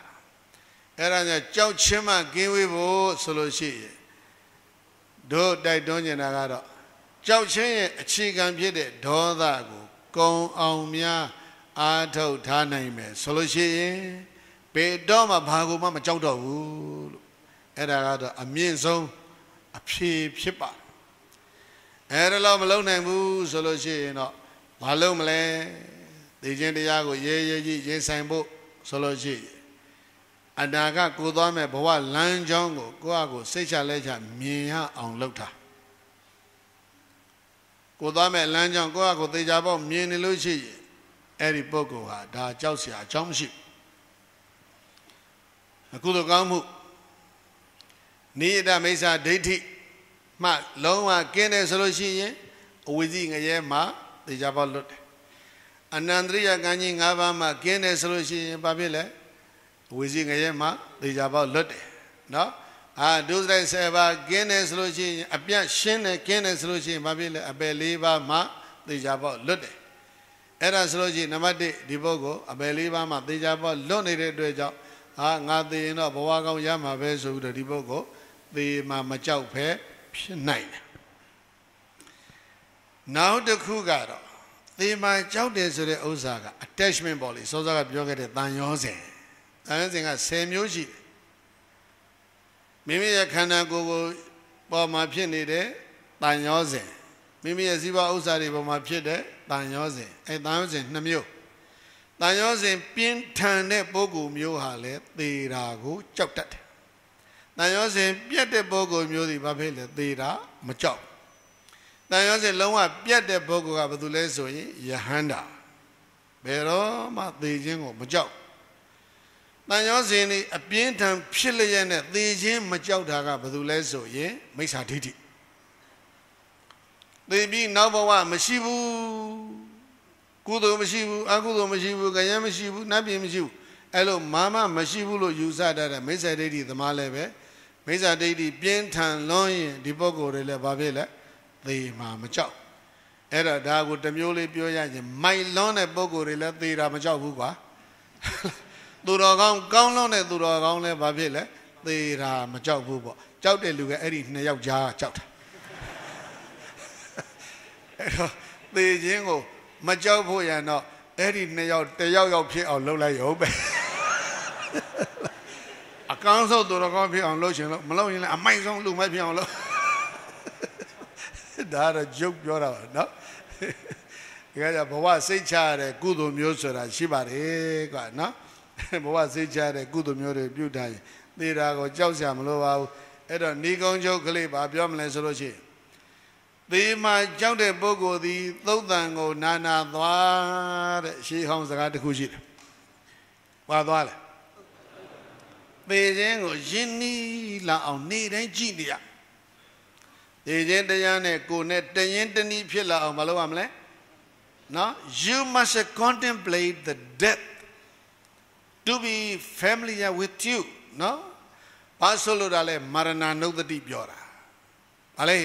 Speaker 1: အဲ့ဒါကြောင့်ကြောက်ချင်းမှကင်းဝေးဖို့ဆိုလို့ရှိရင်တို့တိုက်တွန်းနေတာကတော့ကြောက်ချင်းရဲ့အခြေခံဖြစ်တဲ့ဒေါသကိုကုံအောင်များအာထုတ်ထားနိုင်မယ်ဆိုလို့ရှိရင်ပေတော့မှဘာကိုမှမကြောက်တော့ဘူးလို့အဲ့ဒါကတော့အမြင့်ဆုံးအဖြေဖြစ်ပါ အဲဒါတော့မလုံနိုင်ဘူးဆိုလို့ရှိရင်တော့မလုံမလဲသိခြင်းတရားကိုရဲရဲကြီးရင်ဆိုင်ဖို့ဆိုလို့ရှိရင်အနာကကိုသွားမဲ့ဘဝလမ်းကြောင်းကိုကိုယ့်အကိုစိတ်ချလက်ချမြင်ရအောင်လုပ်တာကိုသွားမဲ့လမ်းကြောင်းကိုယ့်အကိုသေချာပေါ့မြင်နေလို့ရှိရင်အဲ့ဒီပုဂ္ဂိုလ်ဟာဒါကြောက်စရာအကြောင်းမရှိဘူးအခုလိုကောင်းမှုနိယတမိစ္ဆာဒိဋ္ဌိ မှလုံးဝကင်းတယ်ဆိုလို့ရှိရင်အဝိဇ္ဇငရဲမှာသေချာပေါ့လွတ်တယ်အနန္တရိယကံကြီး၅ပါးမှကင်းတယ်ဆိုလို့ရှိရင်ဘာဖြစ်လဲဝိဇ္ဇငရဲမှာသေချာပေါ့လွတ်တယ်နော်အာဒုစရိုက်7ပါးကင်းတယ်ဆိုလို့ရှိရင်အပြတ်ရှင်းတယ်ကင်းတယ်ဆိုလို့ရှိရင်ဘာဖြစ်လဲအပယ်၄ပါးမှသေချာပေါ့လွတ်တယ်အဲ့ဒါဆိုလို့ရှိရင်နံပါတ်1ဒီပုဂ္ဂိုလ်အပယ်၄ပါးမှသေချာပေါ့လွတ်နေတဲ့အတွက်ကြောင့်ဟာငါသေရင်တော့ဘဝကောင်းရမှာပဲဆိုပြီးတော့ဒီပုဂ္ဂိုလ်သေမှာမကြောက်ဖဲ ဖြစ်နိုင်တယ်နောက်တစ်ခုကတော့သေမှာကြောက်တယ်ဆိုတဲ့ဥစ္စာက attachment ပေါ့လေစောစောကပြောခဲ့တဲ့တန်ရောစဉ်တန်ရောစဉ်က10မျိုးရှိတယ်မိမိရဲ့ခန္ဓာကိုယ်ကိုပေါ်မှာဖြစ်နေတဲ့တန်ရောစဉ်မိမိရဲ့ဇီဝဥစ္စာတွေပေါ်မှာဖြစ်တဲ့တန်ရောစဉ်အဲတန်ရောစဉ်နှစ်မျိုးတန်ရောစဉ်ပြင်းထန်တဲ့ပုဂ္ဂိုလ်မျိုးဟာလည်းသေတာကိုကြောက်တတ်တယ် တန်ရောစဉ်ပြတ်တဲ့ပုဂ္ဂိုလ်မျိုးဒီဘာဖြစ်လဲသေတာမကြောက်တန်ရောစဉ်လုံးဝပြတ်တဲ့ပုဂ္ဂိုလ်ကဘာလို့လဲဆိုရင်ယဟန္တာဘယ်တော့မှသေခြင်းကိုမကြောက်တန်ရောစဉ်นี่အပြင်းထန်ဖြစ်လျက်နဲ့သေခြင်းမကြောက်တာကဘာလို့လဲဆိုရင်မိစ္ဆာဒိဋ္ဌိသေပြီးနောက်ဘဝမရှိဘူးကုသိုလ်မရှိဘူးအကုသိုလ်မရှိဘူးကြမ်းမရှိဘူးနတ်ပြည်မရှိဘူးအဲ့လိုမာမမရှိဘူးလို့ယူဆတတ်တဲ့မိစ္ဆာဒိဋ္ဌိသမားလည်းပဲ မိစ္ဆာဒိဋ္ဌိပြင်းထန်လွန်းရင်ဒီပုဂ္ဂိုလ်တွေလည်းဘာဖြစ်လဲသေမှာမကြောက်အဲ့တော့ဒါကိုတစ်မျိုးလေးပြောရရင်မိုက်လွန်းတဲ့ပုဂ္ဂိုလ်တွေလည်းသေတာမကြောက်ဘူးကွာသူတော်ကောင်းကောင်းလွန်းတဲ့သူတော်ကောင်းလည်းဘာဖြစ်လဲသေတာမကြောက်ဘူးပေါ့ကြောက်တဲ့လူကအဲ့ဒီနှစ်ယောက်ကြားကြောက်တာအဲ့တော့သေခြင်းကိုမကြောက်ဖို့ရန်တော့အဲ့ဒီနှစ်ယောက်တစ်ယောက်ယောက်ဖြစ်အောင်လုပ်လိုက်ရုံပဲ အကောင်းဆုံးသူတော်ကောင်းဖြစ်အောင်လုပ်ရှင်လို့မလုပ်ရင်လည်းအမိုက်ဆုံးလူမိုက်ဖြစ်အောင်လုပ်ဒါတော့ဂျုတ်ပြောတာပါနော်ဒီကကြဘဝစိတ်ချရတဲ့ကုသိုလ်မျိုးဆိုတာရှိပါတယ်ကွာနော်ဘဝစိတ်ချရတဲ့ကုသိုလ်မျိုးတွေပြုထားရင်သေတာကိုကြောက်စရာမလိုပါဘူးအဲ့တော့ဏီကုံချုပ်ကလေးပါပြောမလဲဆိုလို့ရှိရင်သေမှာကြောက်တဲ့ပုဂ္ဂိုလ်သည်သုတ်တန်ကို နာနာသွားတဲ့ရှေးဟောင်းစကားတစ်ခုရှိတယ်။ဘာသွားလဲ။ သေခြင်းကိုယဉ်နီးလာအောင်နေ့တိုင်းကြည့်နေရ။သေခြင်းတရားနဲ့ကိုယ်နဲ့တရင်တနည်းဖြစ်လာအောင်မလုပ်ရမလဲ။နော် you must contemplate the death to be familiar with you နော်ဘာဆိုလို့ဒါလဲမရဏနုဒတိပြောတာ။ဘာလဲ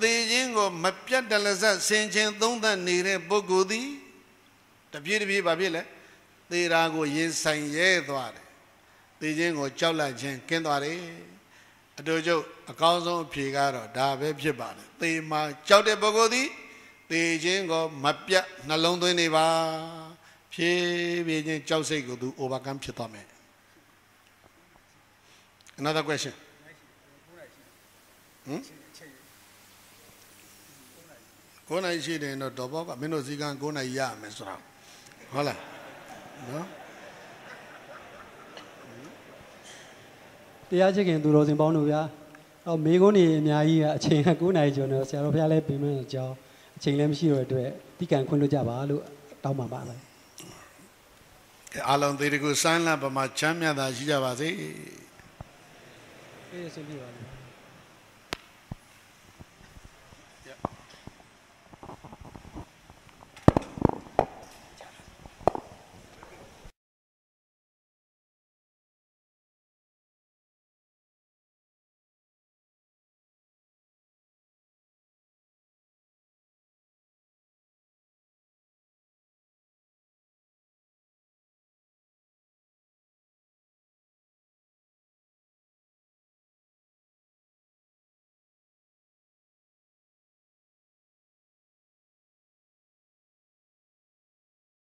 Speaker 1: သေခြင်းကိုမပြတ်တလဆဆင်ခြင်းသုံးသပ်နေတဲ့ပုဂ္ဂိုလ်သည်တပြေးတပြေးဘာဖြစ်လဲသေရာကိုရင်ဆိုင်ရဲသွားတယ် သေခြင်းကိုကြောက်လန့်ခြင်းကင်းသွားတယ်အတူတူအကောင်းဆုံးအဖြေကတော့ဒါပဲဖြစ်ပါတယ်သေမှာကြောက်တဲ့ပုဂ္ဂိုလ်သည်သေခြင်းကိုမပြတ်နှလုံးသွင်းနေပါဖြည်းဖြည်းချင်းကြောက်စိတ်ကိုသူ overcome ဖြစ်သွားမယ် another question ဟမ်9နိုင်ရှိတယ်တော့တော်ဘောကမင်းတို့စည်းကမ်း9နိုင်ရမယ်ဆိုတော့ဟုတ်လားနော်
Speaker 2: တရားချစ်ခင်သူတော်စင်ပေါင်းတို့ဗျာအော်မိကုန်းနေအများကြီးကအချိန်က9နာရီကျော်နေတော့ဆရာတော်ဘုရားလည်းပြင်မလို့ကြောင်းအချိန်လည်းမရှိတော့တဲ့အတွက်တိကံခွင့်လို့ကြပါလို့တောင်းပါပါတယ်
Speaker 1: အားလုံးသေးတကူစမ်းလာပမာချမ်းမြတ်တာရှိကြပါစေ
Speaker 2: အေးဆင်ပြေပါလား